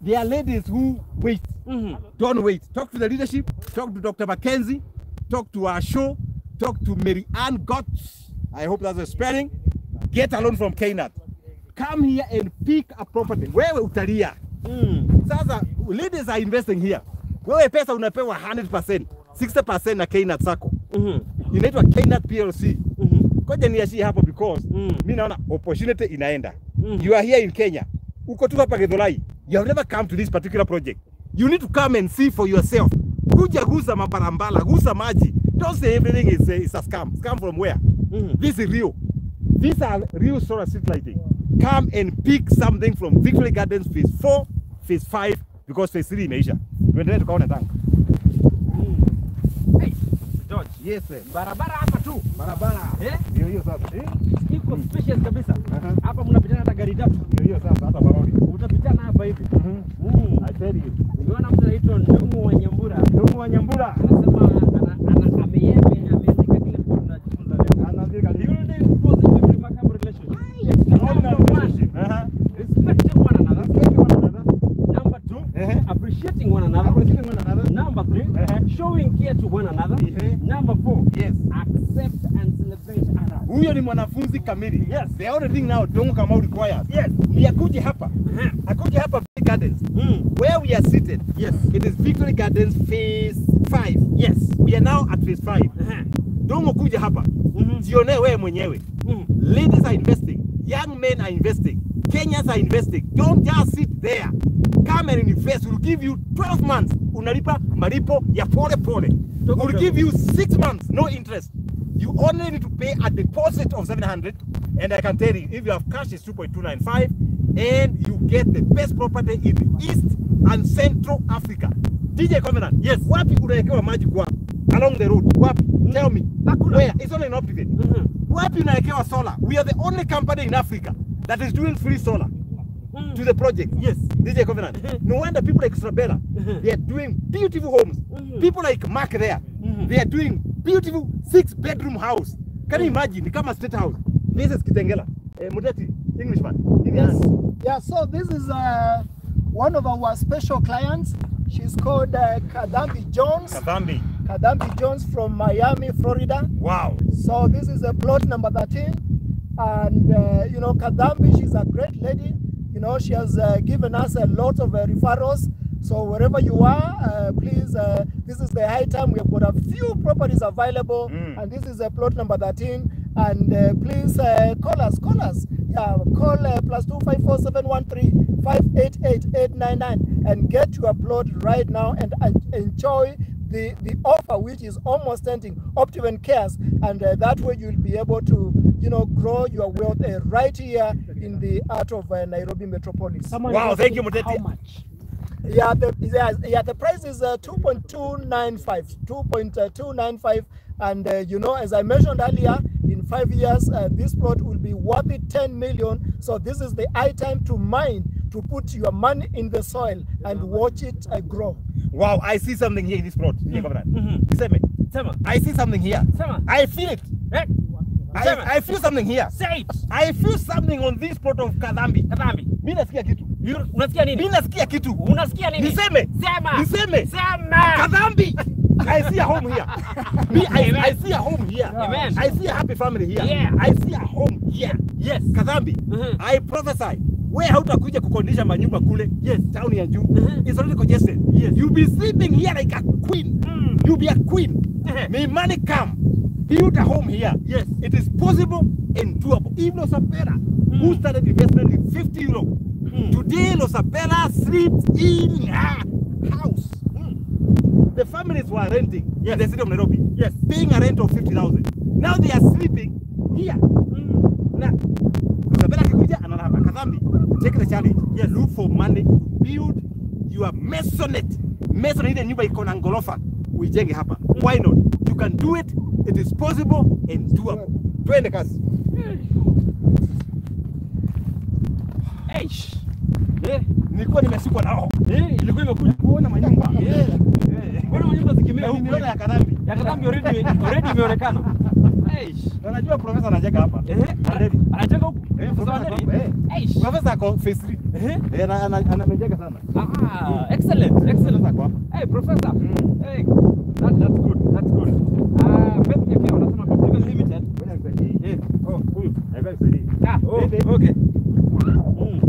There are ladies who wait. Mm -hmm. Don't wait. Talk to the leadership. Talk to Dr. Mackenzie. Talk to our show. Talk to Mary Ann Gotts. I hope that's a spelling. Get a loan from KNAT. Come here and pick a property. Wewe utalia. Sasa ladies are investing here. Wewe pesa unapewa 100%, 60% na KNAT sako. Inaitwa KNUT PLC. Ngoja niashie hapo because mm. mi naona opportunity inaenda. Mm. You are here in Kenya. Uko tu hapa Githurai. You have never come to this particular project. You need to come and see for yourself. Kuja gusa mabarambala, gusa maji. Don't say everything is, uh, is a scam. Scam from where? Mm. This is real. These are real solar street lighting. Come and pick something from Victory Gardens phase 4, phase 5 because phase 3 imeisha. Tuendelee tukaone tank. George. Yes, sir. Barabara hapa tu. Barabara. Eh? Ndio hiyo sasa. Eh? Iko spacious kabisa. Hapa uh -huh. mnapitana hata gari tatu. Ndio hiyo sasa hata baroni. Utapitana hapa hivi. Mm. I tell you. Unaona mtu anaitwa Ndungu wa Nyambura. Ndugu wa Nyambura. Anasema ana- ana- ameyeme ameandika kile kitu tunajifunza leo. Anaandika nini? Building positive remarkable relationship. Number one, Aha. respecting one another. Respect one another. Number two, appreciating one another. Appreciating one another. Uh -huh. showing care to one another. Uh -huh. Number four, Yes. accept and celebrate others. Huyo ni mwanafunzi kamili. Yes. The only thing now Dongo Kamau requires. Yes. Ni akuje hapa. Uh-huh. Akuje hapa Victory Gardens. Mm. Where we are seated. Yes. It is Victory Gardens phase 5. Yes. We are now at phase 5. Uh-huh. Dongo kuja hapa. Mm Jionee wewe mwenyewe. Mm. Ladies are investing. Young men are investing. Kenyans are investing. Don't just sit there. Come and invest. We'll give you 12 months. Unalipa malipo ya pole pole. We'll give you 6 months, no interest. You only need to pay a deposit of 700. And I can tell you, if you have cash, it's 2.295. And you get the best property in East and Central Africa. DJ Covenant, yes. Wapi unawekewa maji kwa along the road? Wapi? Tell me. Where? It's only in Optiven. Mm -hmm. Wapi unawekewa solar? We are the only company in Africa that is doing free solar mm. to the project. Yes. DJ Covenant. No wonder people like Strabella, they are doing beautiful homes. Mm -hmm. People like Mark there, mm -hmm. they are doing beautiful six bedroom house. Can you imagine? Ni kama state house. This is Kitengela. Eh, Mudeti, Englishman. Yes. Yeah, so this is uh, one of our special clients. She's called uh, Kadambi Jones. Kadambi. Kadambi Jones from Miami, Florida. Wow. So this is a plot number 13. And, uh, you know, Kadambi, she's a great lady. You know, she has uh, given us a lot of uh, referrals. So wherever you are, uh, please, uh, this is the high time. We have got a few properties available. And this is a plot number 13. And uh, please uh, call us, call us. Yeah, call uh, plus 254713 588 899 and get your plot right now and uh, enjoy the, the offer which is almost ending Optiven Cares and uh, that way you'll be able to you know grow your wealth uh, right here in the heart of uh, Nairobi metropolis. Wow, thank you, Muteti. How much? Yeah, the yeah, yeah the price is uh, 2.295 2.295 and uh, you know as I mentioned earlier in 5 years uh, this plot will be worth 10 million so this is the high time to mine to put your money in the soil and watch it uh, grow. Wow, I see something here in this plot. DJ Covenant. Niseme. Sema. I see something here. Sema. I feel it. I, I feel something here. Say it. I feel something on this plot of Kadambi. Kadambi. Mimi nasikia kitu. Unasikia nini? Mimi nasikia kitu. Unasikia nini? Niseme. Sema. Niseme. Sema. Kadambi. I see a home here. Me, I, Amen. I see a home here. Amen. I see a happy family here. Yeah. I see a home here. Yes. Kadambi. -hmm. I prophesy. Wewe hautakuja kukondisha manyumba kule. Yes. Town ya juu. Mhm. It's already congested. Yes. You'll be sleeping here like a queen. Mm. You'll be a queen. Mhm. May money come. Build a home here. Yes. It is possible and doable. Even Losapera, who started investment with 50 euro. mm. Today, Losapera sleeps in her house. Mm. The families were renting yes. in the city of Nairobi. Yes. Paying a rent of 50,000. Now they are sleeping here. Na Losapera akikuja anaona hapa Kadhambi. Take the challenge. Yes. Look for money to build your masonette. Maisonette ile nyumba iko na ngorofa. Uijenge hapa. Why not? You can do it. It is possible and doable. Twende kazi. Eish. Eh, Nilikuwa nimeshikwa na roho. eh, ilikuwa imekuja Kuona manyumba. Eh. Mbona manyumba zikimea huko? Niliona ya Kadhambi. Ya Kadhambi already already imeonekana. Eish. Unajua profesa anajenga hapa. Eh, Already. Anajenga huko. Eh, profesa ako eh. Profesa phase 3. Eh. Eh, ana- ana- ana- amejenga sana. Ah, excellent, excellent. Profesa ako hapa. Hey, professor. Hey, that, that's good. That's good. Ah, Beth Nyakio anasema Optical Limited. Ngoja nikusaidie. Eh. Oh, huyu. Nisaidie. Ah, oh, okay. Mm.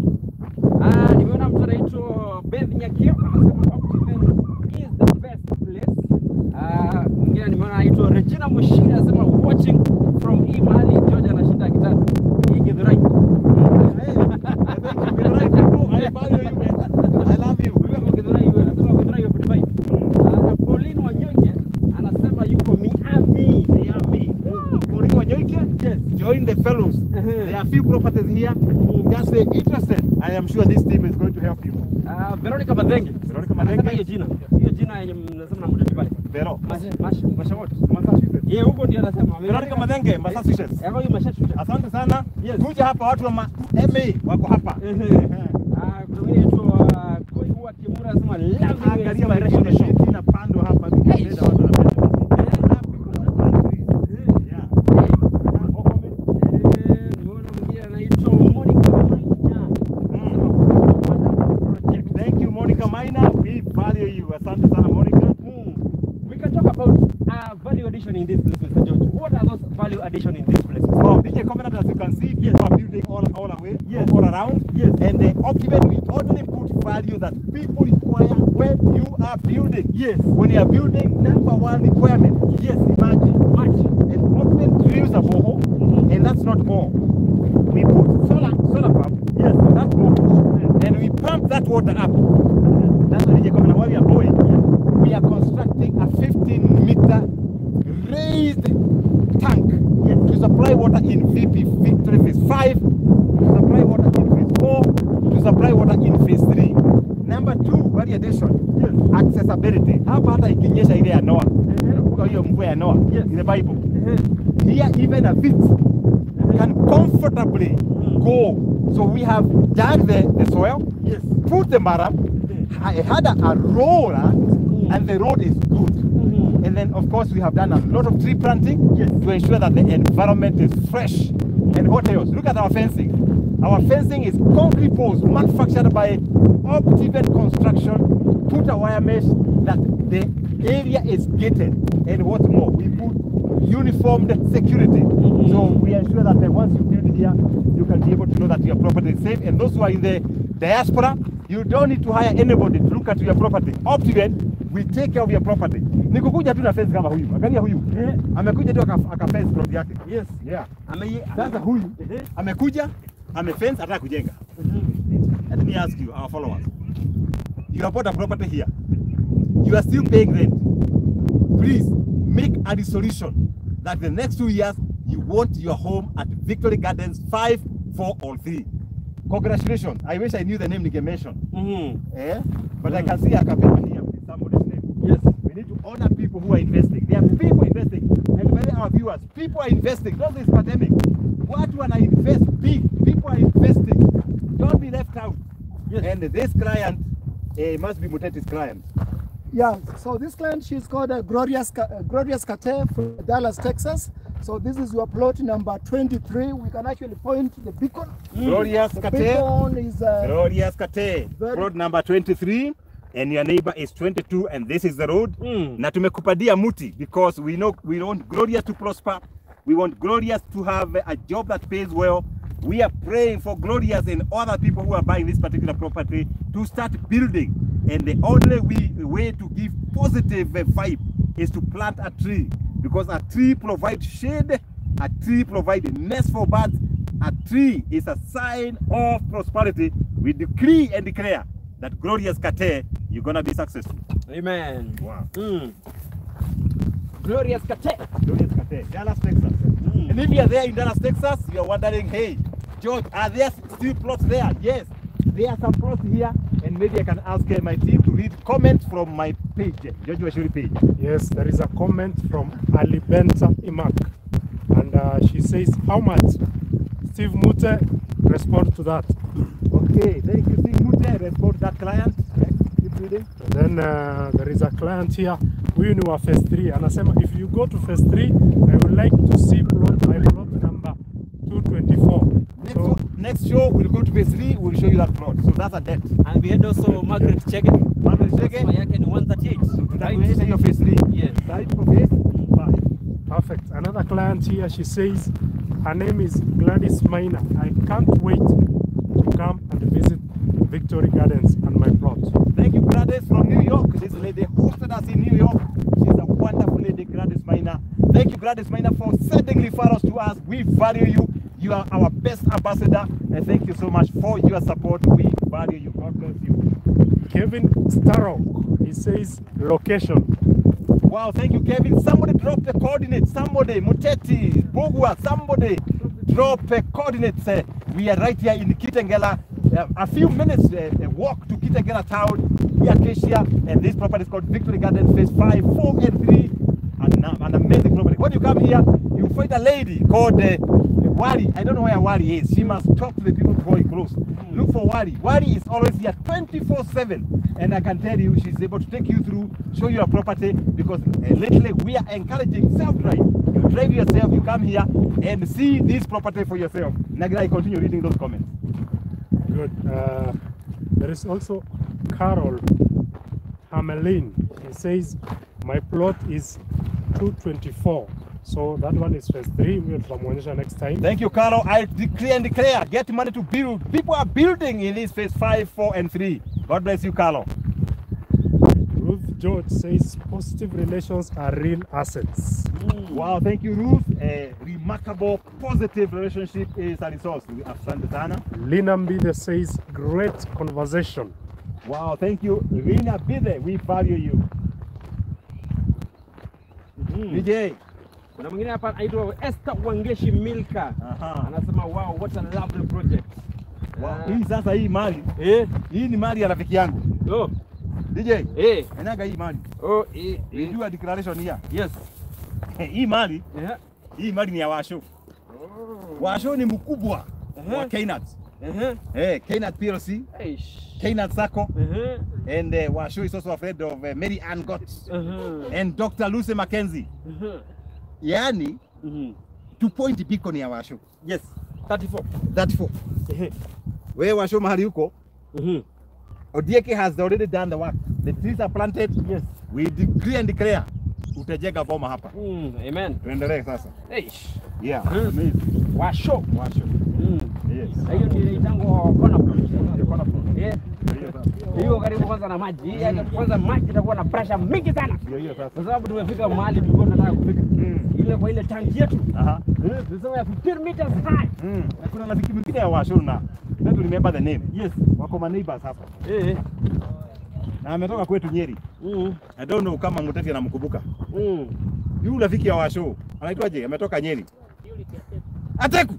Ah, nimeona mtu anaitwa Beth Nyakio anasema Optical is the best place. Ah, mwingine nimeona anaitwa Regina Mushiri anasema watching from hii mahali anashinda kitatu. Hii Githurai. Hey, thank you. Right. I value you, man. I love you. Wewe kwa Githurai wewe anasema Githurai yuko Dubai. Ah, Pauline Wanyonge anasema yuko Miami. Miami. Mourinho Wanyoike, Yes. join the fellows. Uh-huh. There are few properties who Just say interested. I am sure this team is going to help you. Uh, Veronica Madenge. Veronica Madenge. hiyo jina. Hiyo jina yenye mnasema na pale. Vero. Massachusetts. Yeye huko ndio anasema. Veronica Madenge, Massachusetts. Hapo hiyo mashawote. Asante sana. Yes. Kuja hapa watu wa ma wako hapa. Ah, kuna wa Kimura anasema love I had a, a roller, and the road is good. Mm-hmm. And then, of course, we have done a lot of tree planting to ensure that the environment is fresh. Mm-hmm. And what else? Look at our fencing. Our fencing is concrete posts manufactured by Optiven Construction, put a wire mesh that the area is gated. And what more? We put uniformed security. Mm-hmm. So we ensure that uh, once you build here, you can be able to know that your property is safe. And those who are in the diaspora, you don't need to hire anybody to look at your property. Optiven we take care of your property. Nikukuja tu na fence kama huyu. Angalia huyu. Amekuja tu aka- fence road yake. Yes. Yeah. Ame Sasa huyu amekuja amefence ataka kujenga. Let me ask you, our followers. You have bought a property here. You are still paying rent. Please make a resolution that the next two years you want your home at Victory Gardens 5, 4, or 3. Congratulations. I wish I knew the name Nike mentioned. Eh? But mm. I can see a company here with somebody's name. Yes. We need to honor people who are investing. There are people investing. And many our viewers, people are investing. Not this pandemic. What when I invest big? People are investing. Don't be left out. Yes. And this client eh, must be Muteti's client. Yeah, so this client, she's called uh, Glorious, uh, Glorious Kate from Dallas, Texas. So this is your plot number 23. We can actually point to the beacon. Glorious the Kate. beacon is uh, Glorious Kate. Plot Road number 23 and your neighbor is 22 and this is the road. Na tumekupadia muti because we know we want Glorious to prosper. We want Glorious to have a job that pays well. We are praying for Glorious and other people who are buying this particular property to start building. And the only way, way to give positive vibe is to plant a tree because a tree provides shade, a tree provides nest for birds, a tree is a sign of prosperity. We decree and declare that glorious Kate, you're gonna be successful. Amen. Wow. Mm. Glorious Kate. Glorious Kate, Dallas, Texas. And if you're there in Dallas, Texas, you're wondering, hey, George, are there still plots there? Yes, there are some plots here, and maybe I can ask uh, my team to read comments from my page, George Washuri page. Yes, there is a comment from Alibenta Imak, and uh, she says, "How much?" Steve Mute respond to that. Okay, thank you, Steve Mute. Respond to that client. Keep. And then uh, there is a client here, huyu ni wa phase 3 anasema if you go to phase 3 I would like to see plot, my plot number 224. So Next show, we'll go to phase three, we'll show you that plot. So that's a debt. And we had also Margaret Chege. Margaret Chege. Namba yake ni 138. Tutakuonyesha hiyo phase three. Yes. Right for phase five. Perfect. Another client here, she says her name is Gladys Maina. I can't wait to come and visit Victory Gardens and my plot. Thank you, Gladys from New York. This lady hosted us in New York. She's a wonderful lady, Gladys Minor. Thank you, Gladys Minor, for sending referrals to us. We value you. You are our best ambassador. And thank you so much for your support. We value you. God bless you. Kevin Starrock, he says location. Wow, thank you, Kevin. Somebody drop the coordinates. Somebody, Muteti, Bogwa, somebody drop the coordinates. We are right here in Kitengela. Uh, a few minutes uh, uh, walk to Kitengela town, here Acacia, and this property is called Victory Garden Phase 5, 4, and 3. An, an amazing property. When you come here, you find a lady called uh, Wari. I don't know where Wari is. She must talk to the people he close. Look for Wari. Wari is always here 24 7. And I can tell you, she's able to take you through, show you a property because uh, lately we are encouraging self drive. You drive yourself, you come here and see this property for yourself. Nagira, I continue reading those comments. Good. Uh, there is also Carol Hamelin. He says, my plot is 224. So that one is phase 3. We'll tutamuonyesha next time. Thank you, Carlo. I declare and declare, get money to build. People are building in this phase 5, 4, and 3. God bless you, Carlo. Ruth George says positive relations are real assets. Wow, thank you Ruth. A remarkable positive relationship is a resource. Asante sana. Lina Mbide says great conversation. Wow, thank you. Lina Mbide. we value you. DJ. Kuna mwingine hapa anaitwa Esther Wangeshi Milka. Anasema wow, what a lovely project. Wow. Hii sasa hii mali. Eh. Hii ni mali ya rafiki yangu. Oh. DJ. Eh. enaga hii mali. Oh, eh. Hey, a declaration ya. Yes. hii mali. Yeah. Hii mali ni ya Washo. Oh. Washo ni mkubwa uh -huh. wa Kenneth. Eh, Kainat PLC. Kenneth Sacco. And uh, Washo is also a friend of uh, Mary Ann Gott. Uh -huh. And Dr. Lucy Mackenzie. Yaani two point beacon ya Washo. Yes. 34. 34. Uh -huh. Wewe Washo mahali huko. Odieke has already done the work. The trees are planted. Yes. We decree and declare utajenga boma hapa. Mm, amen. Tuendelee sasa. Eish. Yeah. Mm. Amazing. Washo. Washo. Mm. Yes. Hiyo ndio inaitangwa kona plot. Kona plot. Yeah. Hiyo karibu kwanza na maji. Hii kwanza maji itakuwa na pressure mingi sana. Ndio hiyo sasa. Kwa sababu tumefika mahali tulikuwa tunataka kufika. Ile kwa ile tanki yetu. Aha. Eh, Tulisema ya 15 meters high. Mm. Na kuna rafiki mwingine ya Washuru na let remember the name. Yes. Wako ma neighbors hapa. Eh. Na ametoka kwetu Nyeri. Mm. I don't know kama Muteti anamkumbuka. Mm. Yule rafiki ya Washo anaitwaje? Ametoka Nyeri. Ateku.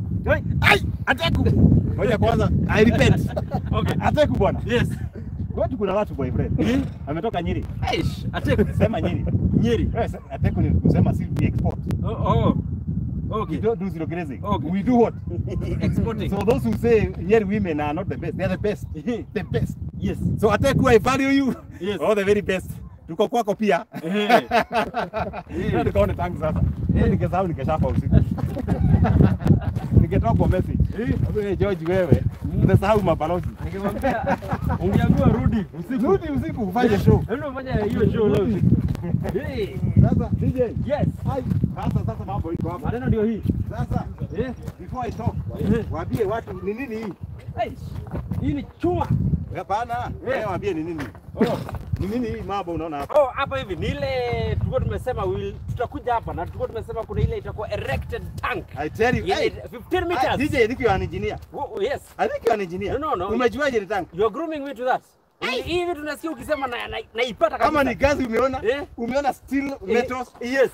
Ai, Ateku. Ngoja kwanza I repent. Okay, Ateku bwana. Yes. Kwetu kuna watu boyfriend. Ametoka Nyeri. Eish, Ateku. Sema Nyeri. Nyeri. Yes, Ateku ni kusema si we export. Oh, oh. Okay. We don't do zero grazing. Okay. We do what? Exporting. So those who say Nyeri women are not the best, they are the best. the best. Yes. So Ateku, I value you. Yes. All the very best. Tuko kwako pia. Eh. Ndio nikaone tangu sasa. Nikesahau nikeshapa usiku. Nikitoka kwa message. Eh, George wewe, umesahau mabalozi. Ningemwambia ungeambiwa rudi usiku. Rudi usiku ufanye show. Hebu ufanye hiyo show leo usiku. Eh. Sasa DJ. Yes. Hai. Sasa sasa mambo iko hapa. Maneno ndio hii. Sasa Eh. before I talk, waambie watu ni nini hii? Eish. Hii ni chuma. Hapana, wewe waambie ni nini? Oh, ni nini hii mambo unaona hapa? Oh, hapa hivi ni ile tulikuwa tumesema will, tutakuja hapa na tulikuwa tumesema kuna ile itakuwa erected tank. I tell you, Yeah, hey, 15 meters. I- DJ, I think you are an engineer. Oh, yes. I think you are an engineer. No, no, no. Umejuaje ni tank? You are grooming me to that. Hii- Hii vitu nasikia ukisema na, na, naipata. Kama ni gazi umeona? yeah. Umeona steel metals? Eh, yes.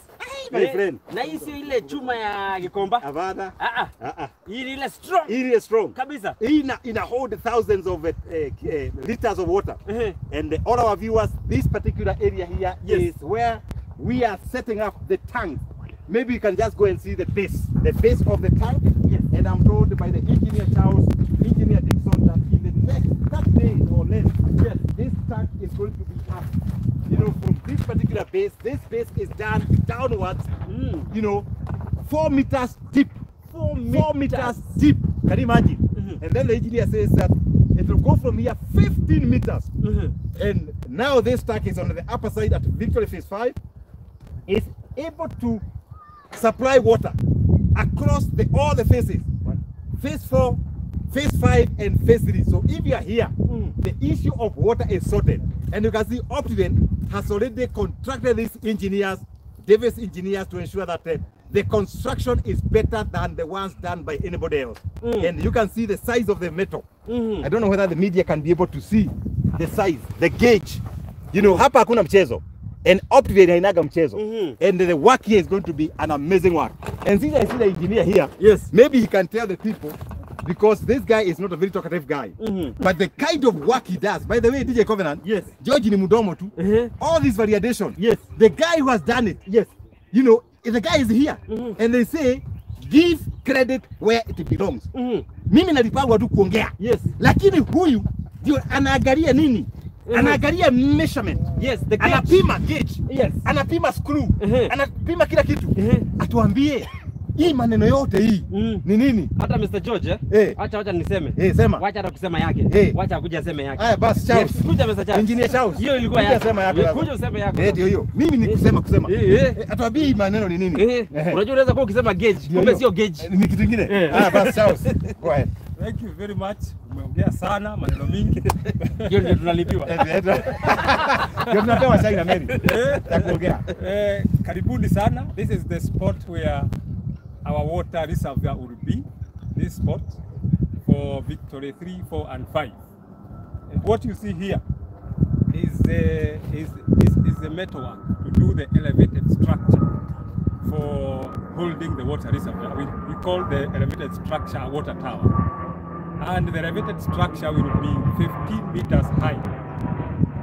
my Eh, friend. Na hii sio ile chuma ya Gikomba. Hapana. Ah ah. Ah ah. Hii ile strong Hii ni strong. kabisa. Hii ina, ina hold thousands of uh, uh, liters of water. Eh. And uh, all our viewers, this particular area here is where we are setting up the tank. Maybe you can just go and see the base, the base of the tank. Yes. And I'm told by the engineer Charles, engineer Dixon, that in the next 30 days or less, yes, this tank is going to be up. You know, from this particular base, this base is down downwards. Hmm. You know, four meters deep. Four Four meters deep. Can you imagine? Mm-hmm. And then the engineer says that it will go from here 15 meters. Mm-hmm. And now this tank is on the upper side at Victory Phase 5. Is able to supply water across the, all the phases. Phase 4, Phase 5, and Phase 3. So if you are here, the issue of water is sorted. And you can see Optiven has already contracted these engineers, Davis engineers, to ensure that uh, the construction is better than the ones done by anybody else. And you can see the size of the metal. I don't know whether the media can be able to see the size, the gauge. You know, hapa hakuna mchezo. And Optivate hainaga mchezo. And the work here is going to be an amazing work. And since I see the engineer here, Yes. maybe he can tell the people because this guy is not a very talkative guy. mm -hmm. But the kind of work he does, by the way, DJ Covenant, Yes. George ni mudomo tu. Uh-huh. All this variation. Yes. The guy who has done it, Yes. you know, the guy is here. mm -hmm. And they say, give credit where it belongs. mm -hmm. Mimi nalipangwa tu kuongea. Yes. Lakini huyu ndio anaangalia nini? Anaangalia measurement. Yes, the gauge. Anapima gauge. Yes. Anapima screw. Ehe. Anapima kila kitu. Ehe. Atuambie hii maneno yote hii Mm. ni nini? Hata Mr. George, eh? Hey. Acha acha niseme. Eh, sema. Wacha hata kusema yake. Hey. Wacha akuja aseme yake. Haya basi chao. Yes, kuja Mr. Charles. Engineer Charles. Hiyo ilikuwa yake. Kuja sema yako Eh. Kuja useme yake. Eh, ndio hiyo. Mimi ni kusema kusema. Eh, eh. Eh, Atuambie hii maneno ni nini? Eh, unajua unaweza kuwa ukisema gauge, kumbe sio gauge. Eh, Ni kitu kingine. Eh. Ah, basi Charles. Go ahead. Thank you very much. Umeongea sana maneno mingi. Hiyo ndio tunalipiwa. Ndio tunapewa chai na Mary. Ya kuongea. Eh, karibuni sana. This is the spot where our water reservoir will be. This spot for Victory 3, 4 and 5. And what you see here is the is, is, is the metalwork to do the elevated structure for holding the water reservoir. We, we call the elevated structure a water tower. And the elevated structure will be 15 meters high.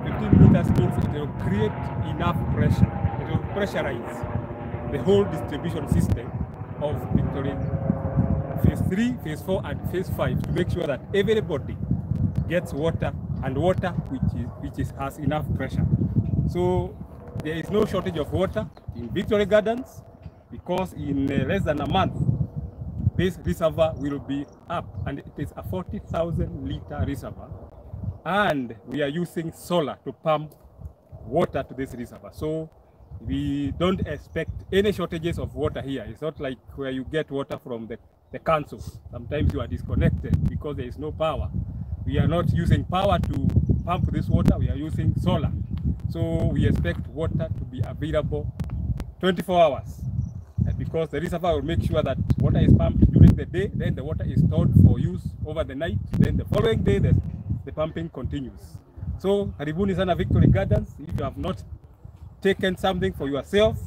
15 meters means it will create enough pressure. It will pressurize the whole distribution system of Victoria phase 3, phase 4 and phase 5 to make sure that everybody gets water and water which is which is has enough pressure. So there is no shortage of water in Victoria Gardens because in uh, less than a month this reservoir will be up and it is a 40,000 liter reservoir and we are using solar to pump water to this reservoir. So we don't expect any shortages of water here. It's not like where you get water from the, the council. Sometimes you are disconnected because there is no power. We are not using power to pump this water, we are using solar. So we expect water to be available 24 hours. Because the reservoir will make sure that water is pumped during the day, then the water is stored for use over the night, then the following day the, the pumping continues. So karibuni sana Victory Gardens. If you have not taken something for yourself,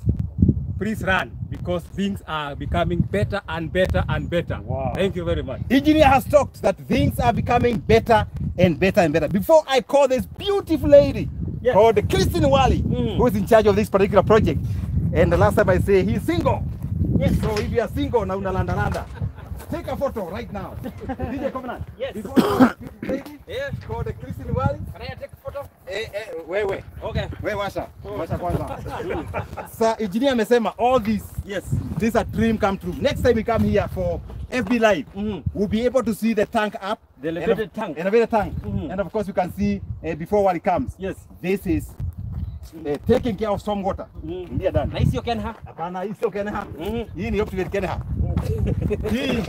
please run because things are becoming better and better and better. Wow. Thank you very much. Engineer has talked that things are becoming better and better and better. Before I call this beautiful lady called the Christine Wali, mm. who is in charge of this particular project. And the last time I say he's single. Yes. So if you are single, now unalanda landa. Take a photo right now. DJ Covenant. Yes. Before this beautiful lady Yeah. called Christine Wali. Can I take a photo? Eh, eh, wewe. Okay. Wewe washa. Washa kwanza. Sir, engineer amesema all this. Yes. this a dream come true. Next time we come here for FB Live, we'll be able to see the tank up. The and elevated of- tank. Elevated tank. Mhm. And of course, you can see uh, before what it comes. Yes. This is uh, taking care of some water. Ndio done. Na hii sio Kenha. Hapana, hii sio Kenha. Hii ni Optivate Kenha. Hii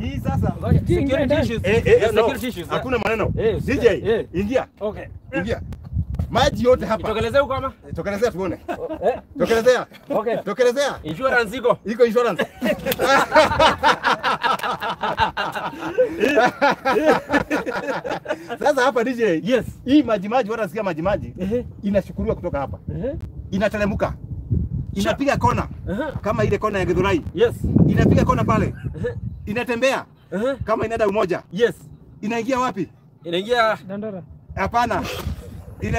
hii sasa. Security issues. Eh, eh, no. security issues. Hakuna maneno. Eh, DJ, eh. ingia. Okay. Ingia. Maji yote hapa. tokelezea huko ama? Tokelezea tuone. Tokelezea. Okay. Tokelezea. Insurance iko. Iko insurance. Sasa hapa DJ, yes. hii maji maji, wanasikia nasikia maji maji inashukuliwa kutoka hapa, inateremka, inapiga kona uh -huh. kama ile kona ya Githurai. Yes. Inapiga kona pale, Uh -huh. inatembea uh -huh. kama inaenda Umoja. Yes. Inaingia wapi? Inaingia Dandora. Hapana, ina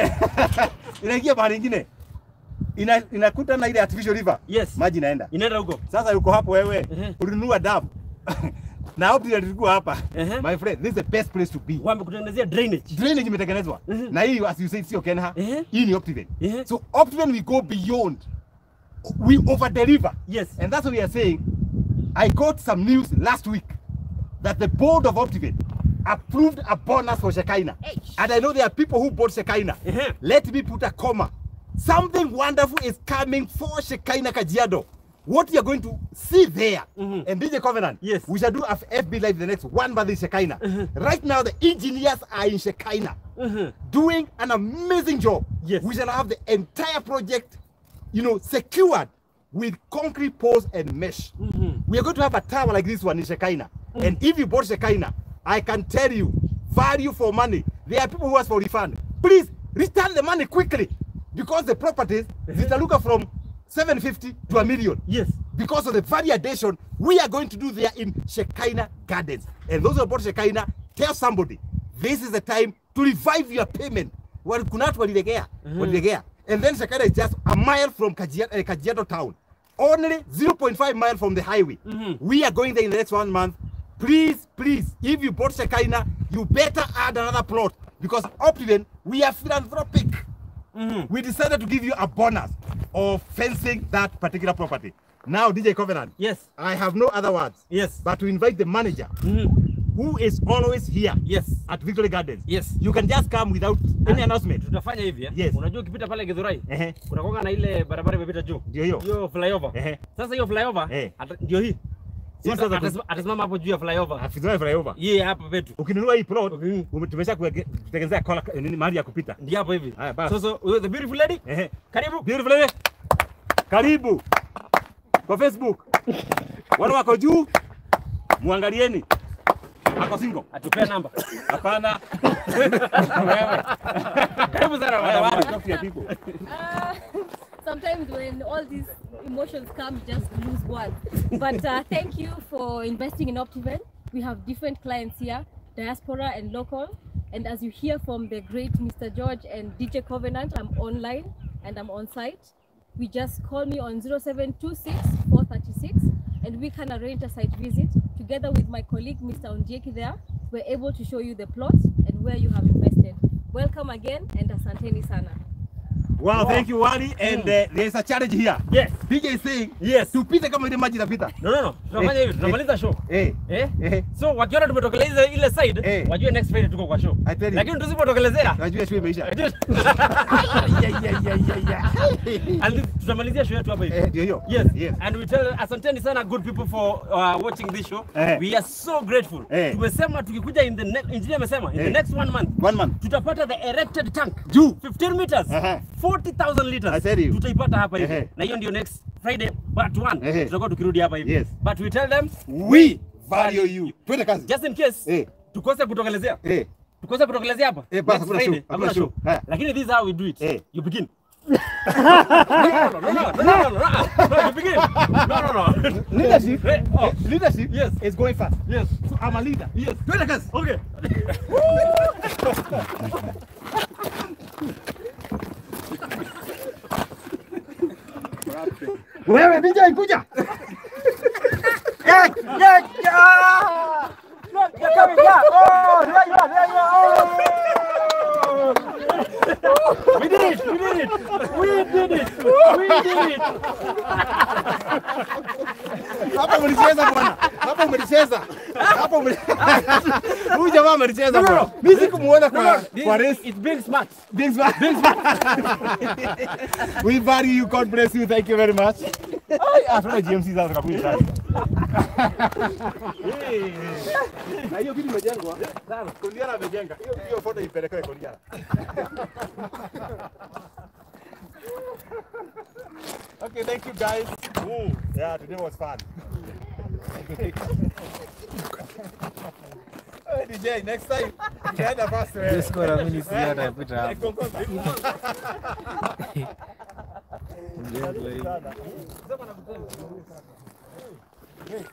inaingia bahari nyingine, ina inakuta na ile artificial river. Yes. Maji inaenda inaenda huko. Sasa yuko hapo wewe, Uh -huh. ulinunua damu na hapo ndio tulikuwa hapa. My friend, this is the best place to be. Wamekutengenezea drainage. Drainage imetengenezwa. Na hii as you say sio Kenha. Hii ni Optiven. So Optiven we go beyond. We over deliver. Yes. And that's what we are saying. I got some news last week that the board of Optivate approved a bonus for Shekinah. And I know there are people who bought Shekinah. Let me put a comma. Something wonderful is coming for Shekinah Kajiado. What you are going to see there, and DJ Covenant, yes. we shall do a FB Live the next one by the Shekinah. Right now, the engineers are in Shekinah doing an amazing job. Yes. We shall have the entire project, you know, secured with concrete poles and mesh. Mm -hmm. We are going to have a tower like this one in Shekinah. And if you bought Shekinah, I can tell you, value for money. There are people who ask for refund. Please return the money quickly because the properties, zitaluka from 750 to a million. Yes. Because of the value addition we are going to do there in Shekinah Gardens. And those who bought Shekinah, tell somebody, this is the time to revive your payment. Well, Kuna watu walilegea, walilegea. And then Shekinah is just a mile from Kajiado, uh, Kajiado town. Only 0.5 mile from the highway. Mm -hmm. We are going there in the next one month. Please, please, if you bought Shakaina, you better add another plot because up to then, we are philanthropic. Mm -hmm. We decided to give you a bonus of fencing that particular property. Now, DJ Covenant. Yes. I have no other words. Yes. But to invite the manager, who is always here. Yes. At Victory Gardens. Yes. You can just come without any announcement. Tutafanya hivi eh? Yes. Unajua ukipita pale Githurai, -huh. unakonga na ile barabara imepita juu. Ndio hiyo. Hiyo flyover. Ehe. Sasa hiyo flyover Eh. -huh. ndio hii. Atasimama hapo juu ya flyover. afisa flyover. Yeye hapa petu. Ukinunua hii plot, ume- tumesha kutengenezea kola nini mahali ya kupita. Ndio hapo hivi. Haya basi. So so the beautiful lady. Ehe. Karibu. Beautiful lady. Karibu. Kwa Facebook. Wale wako juu. Muangalieni. Ako single. Atupea namba. Hapana. Wewe. Karibu sana Haya, madam. wapi talk to your people. Uh, sometimes when all these emotions come, you just lose one. But uh, thank you for investing in Optiven. We have different clients here, diaspora and local. And as you hear from the great Mr. George and DJ Covenant, I'm online and I'm on site. We just call me on 0726 436 and we can arrange a site visit. Together with my colleague, Mr. Ondieki there, we're able to show you the plot and where you have invested. Welcome again and asanteni sana. Wow, wow. thank you Wally and uh, there's a challenge here. Yes. DJ is saying Yes. tupite kama ile maji inapita. No, no, no. Tunafanya hivi, tunamaliza show. Eh. Eh? Eh. So wakiona tumetokeleza ile side, Eh. wajue next Friday tuko kwa show. I tell you. Lakini tusipotokelezea, Najua show imeisha. And tutamalizia show yetu hapa hivi. Eh, ndio hiyo. Yes. Yes. And we tell asanteni sana good people for uh, watching this show. Eh. We are so grateful. Eh. Tumesema tukikuja in the next engineer amesema in the Eh. next one month One month. tutapata the erected tank Juu. 15 meters Aha. 40000 liters tutaipata hapa hivi uh -huh. na hiyo ndio next Friday part 1 uh -huh. tutakuwa tukirudi hapa hivi yes. but we tell them we value you. Twende kazi. Just in case eh. tukose kutokelezea eh. tukose kutokelezea hapa eh, basi hakuna show, hakuna show. Lakini this is how we do it. Eh. You begin. Leadership, oh. leadership yes. is going fast. Yes. So I'm a leader. Yes. Twende kazi. Okay. Wewe BJ kuja. Yeah, yeah, yeah. Look, you're coming. Yeah. Oh, yeah, yeah, yeah. Oh. We did it. We did it. We did it. We did it. Hapo mlicheza bwana. Hapo mlicheza. Hapo Huyu jamaa amelicheza bwana. Mimi sikumuona kwa kwa race. It's being smart. Being smart. Being smart. We value you. God bless you. Thank you very much. Ai, afuna GMC sasa kabisa sana. Na hiyo kitu imejengwa. Sana. Kondiara amejenga. Hiyo hiyo photo ipelekwe Koliana. okay, thank you guys. Ooh, yeah, today was fun. oh, DJ, next time, get the first way. Just for a minute, see what I put up. yeah.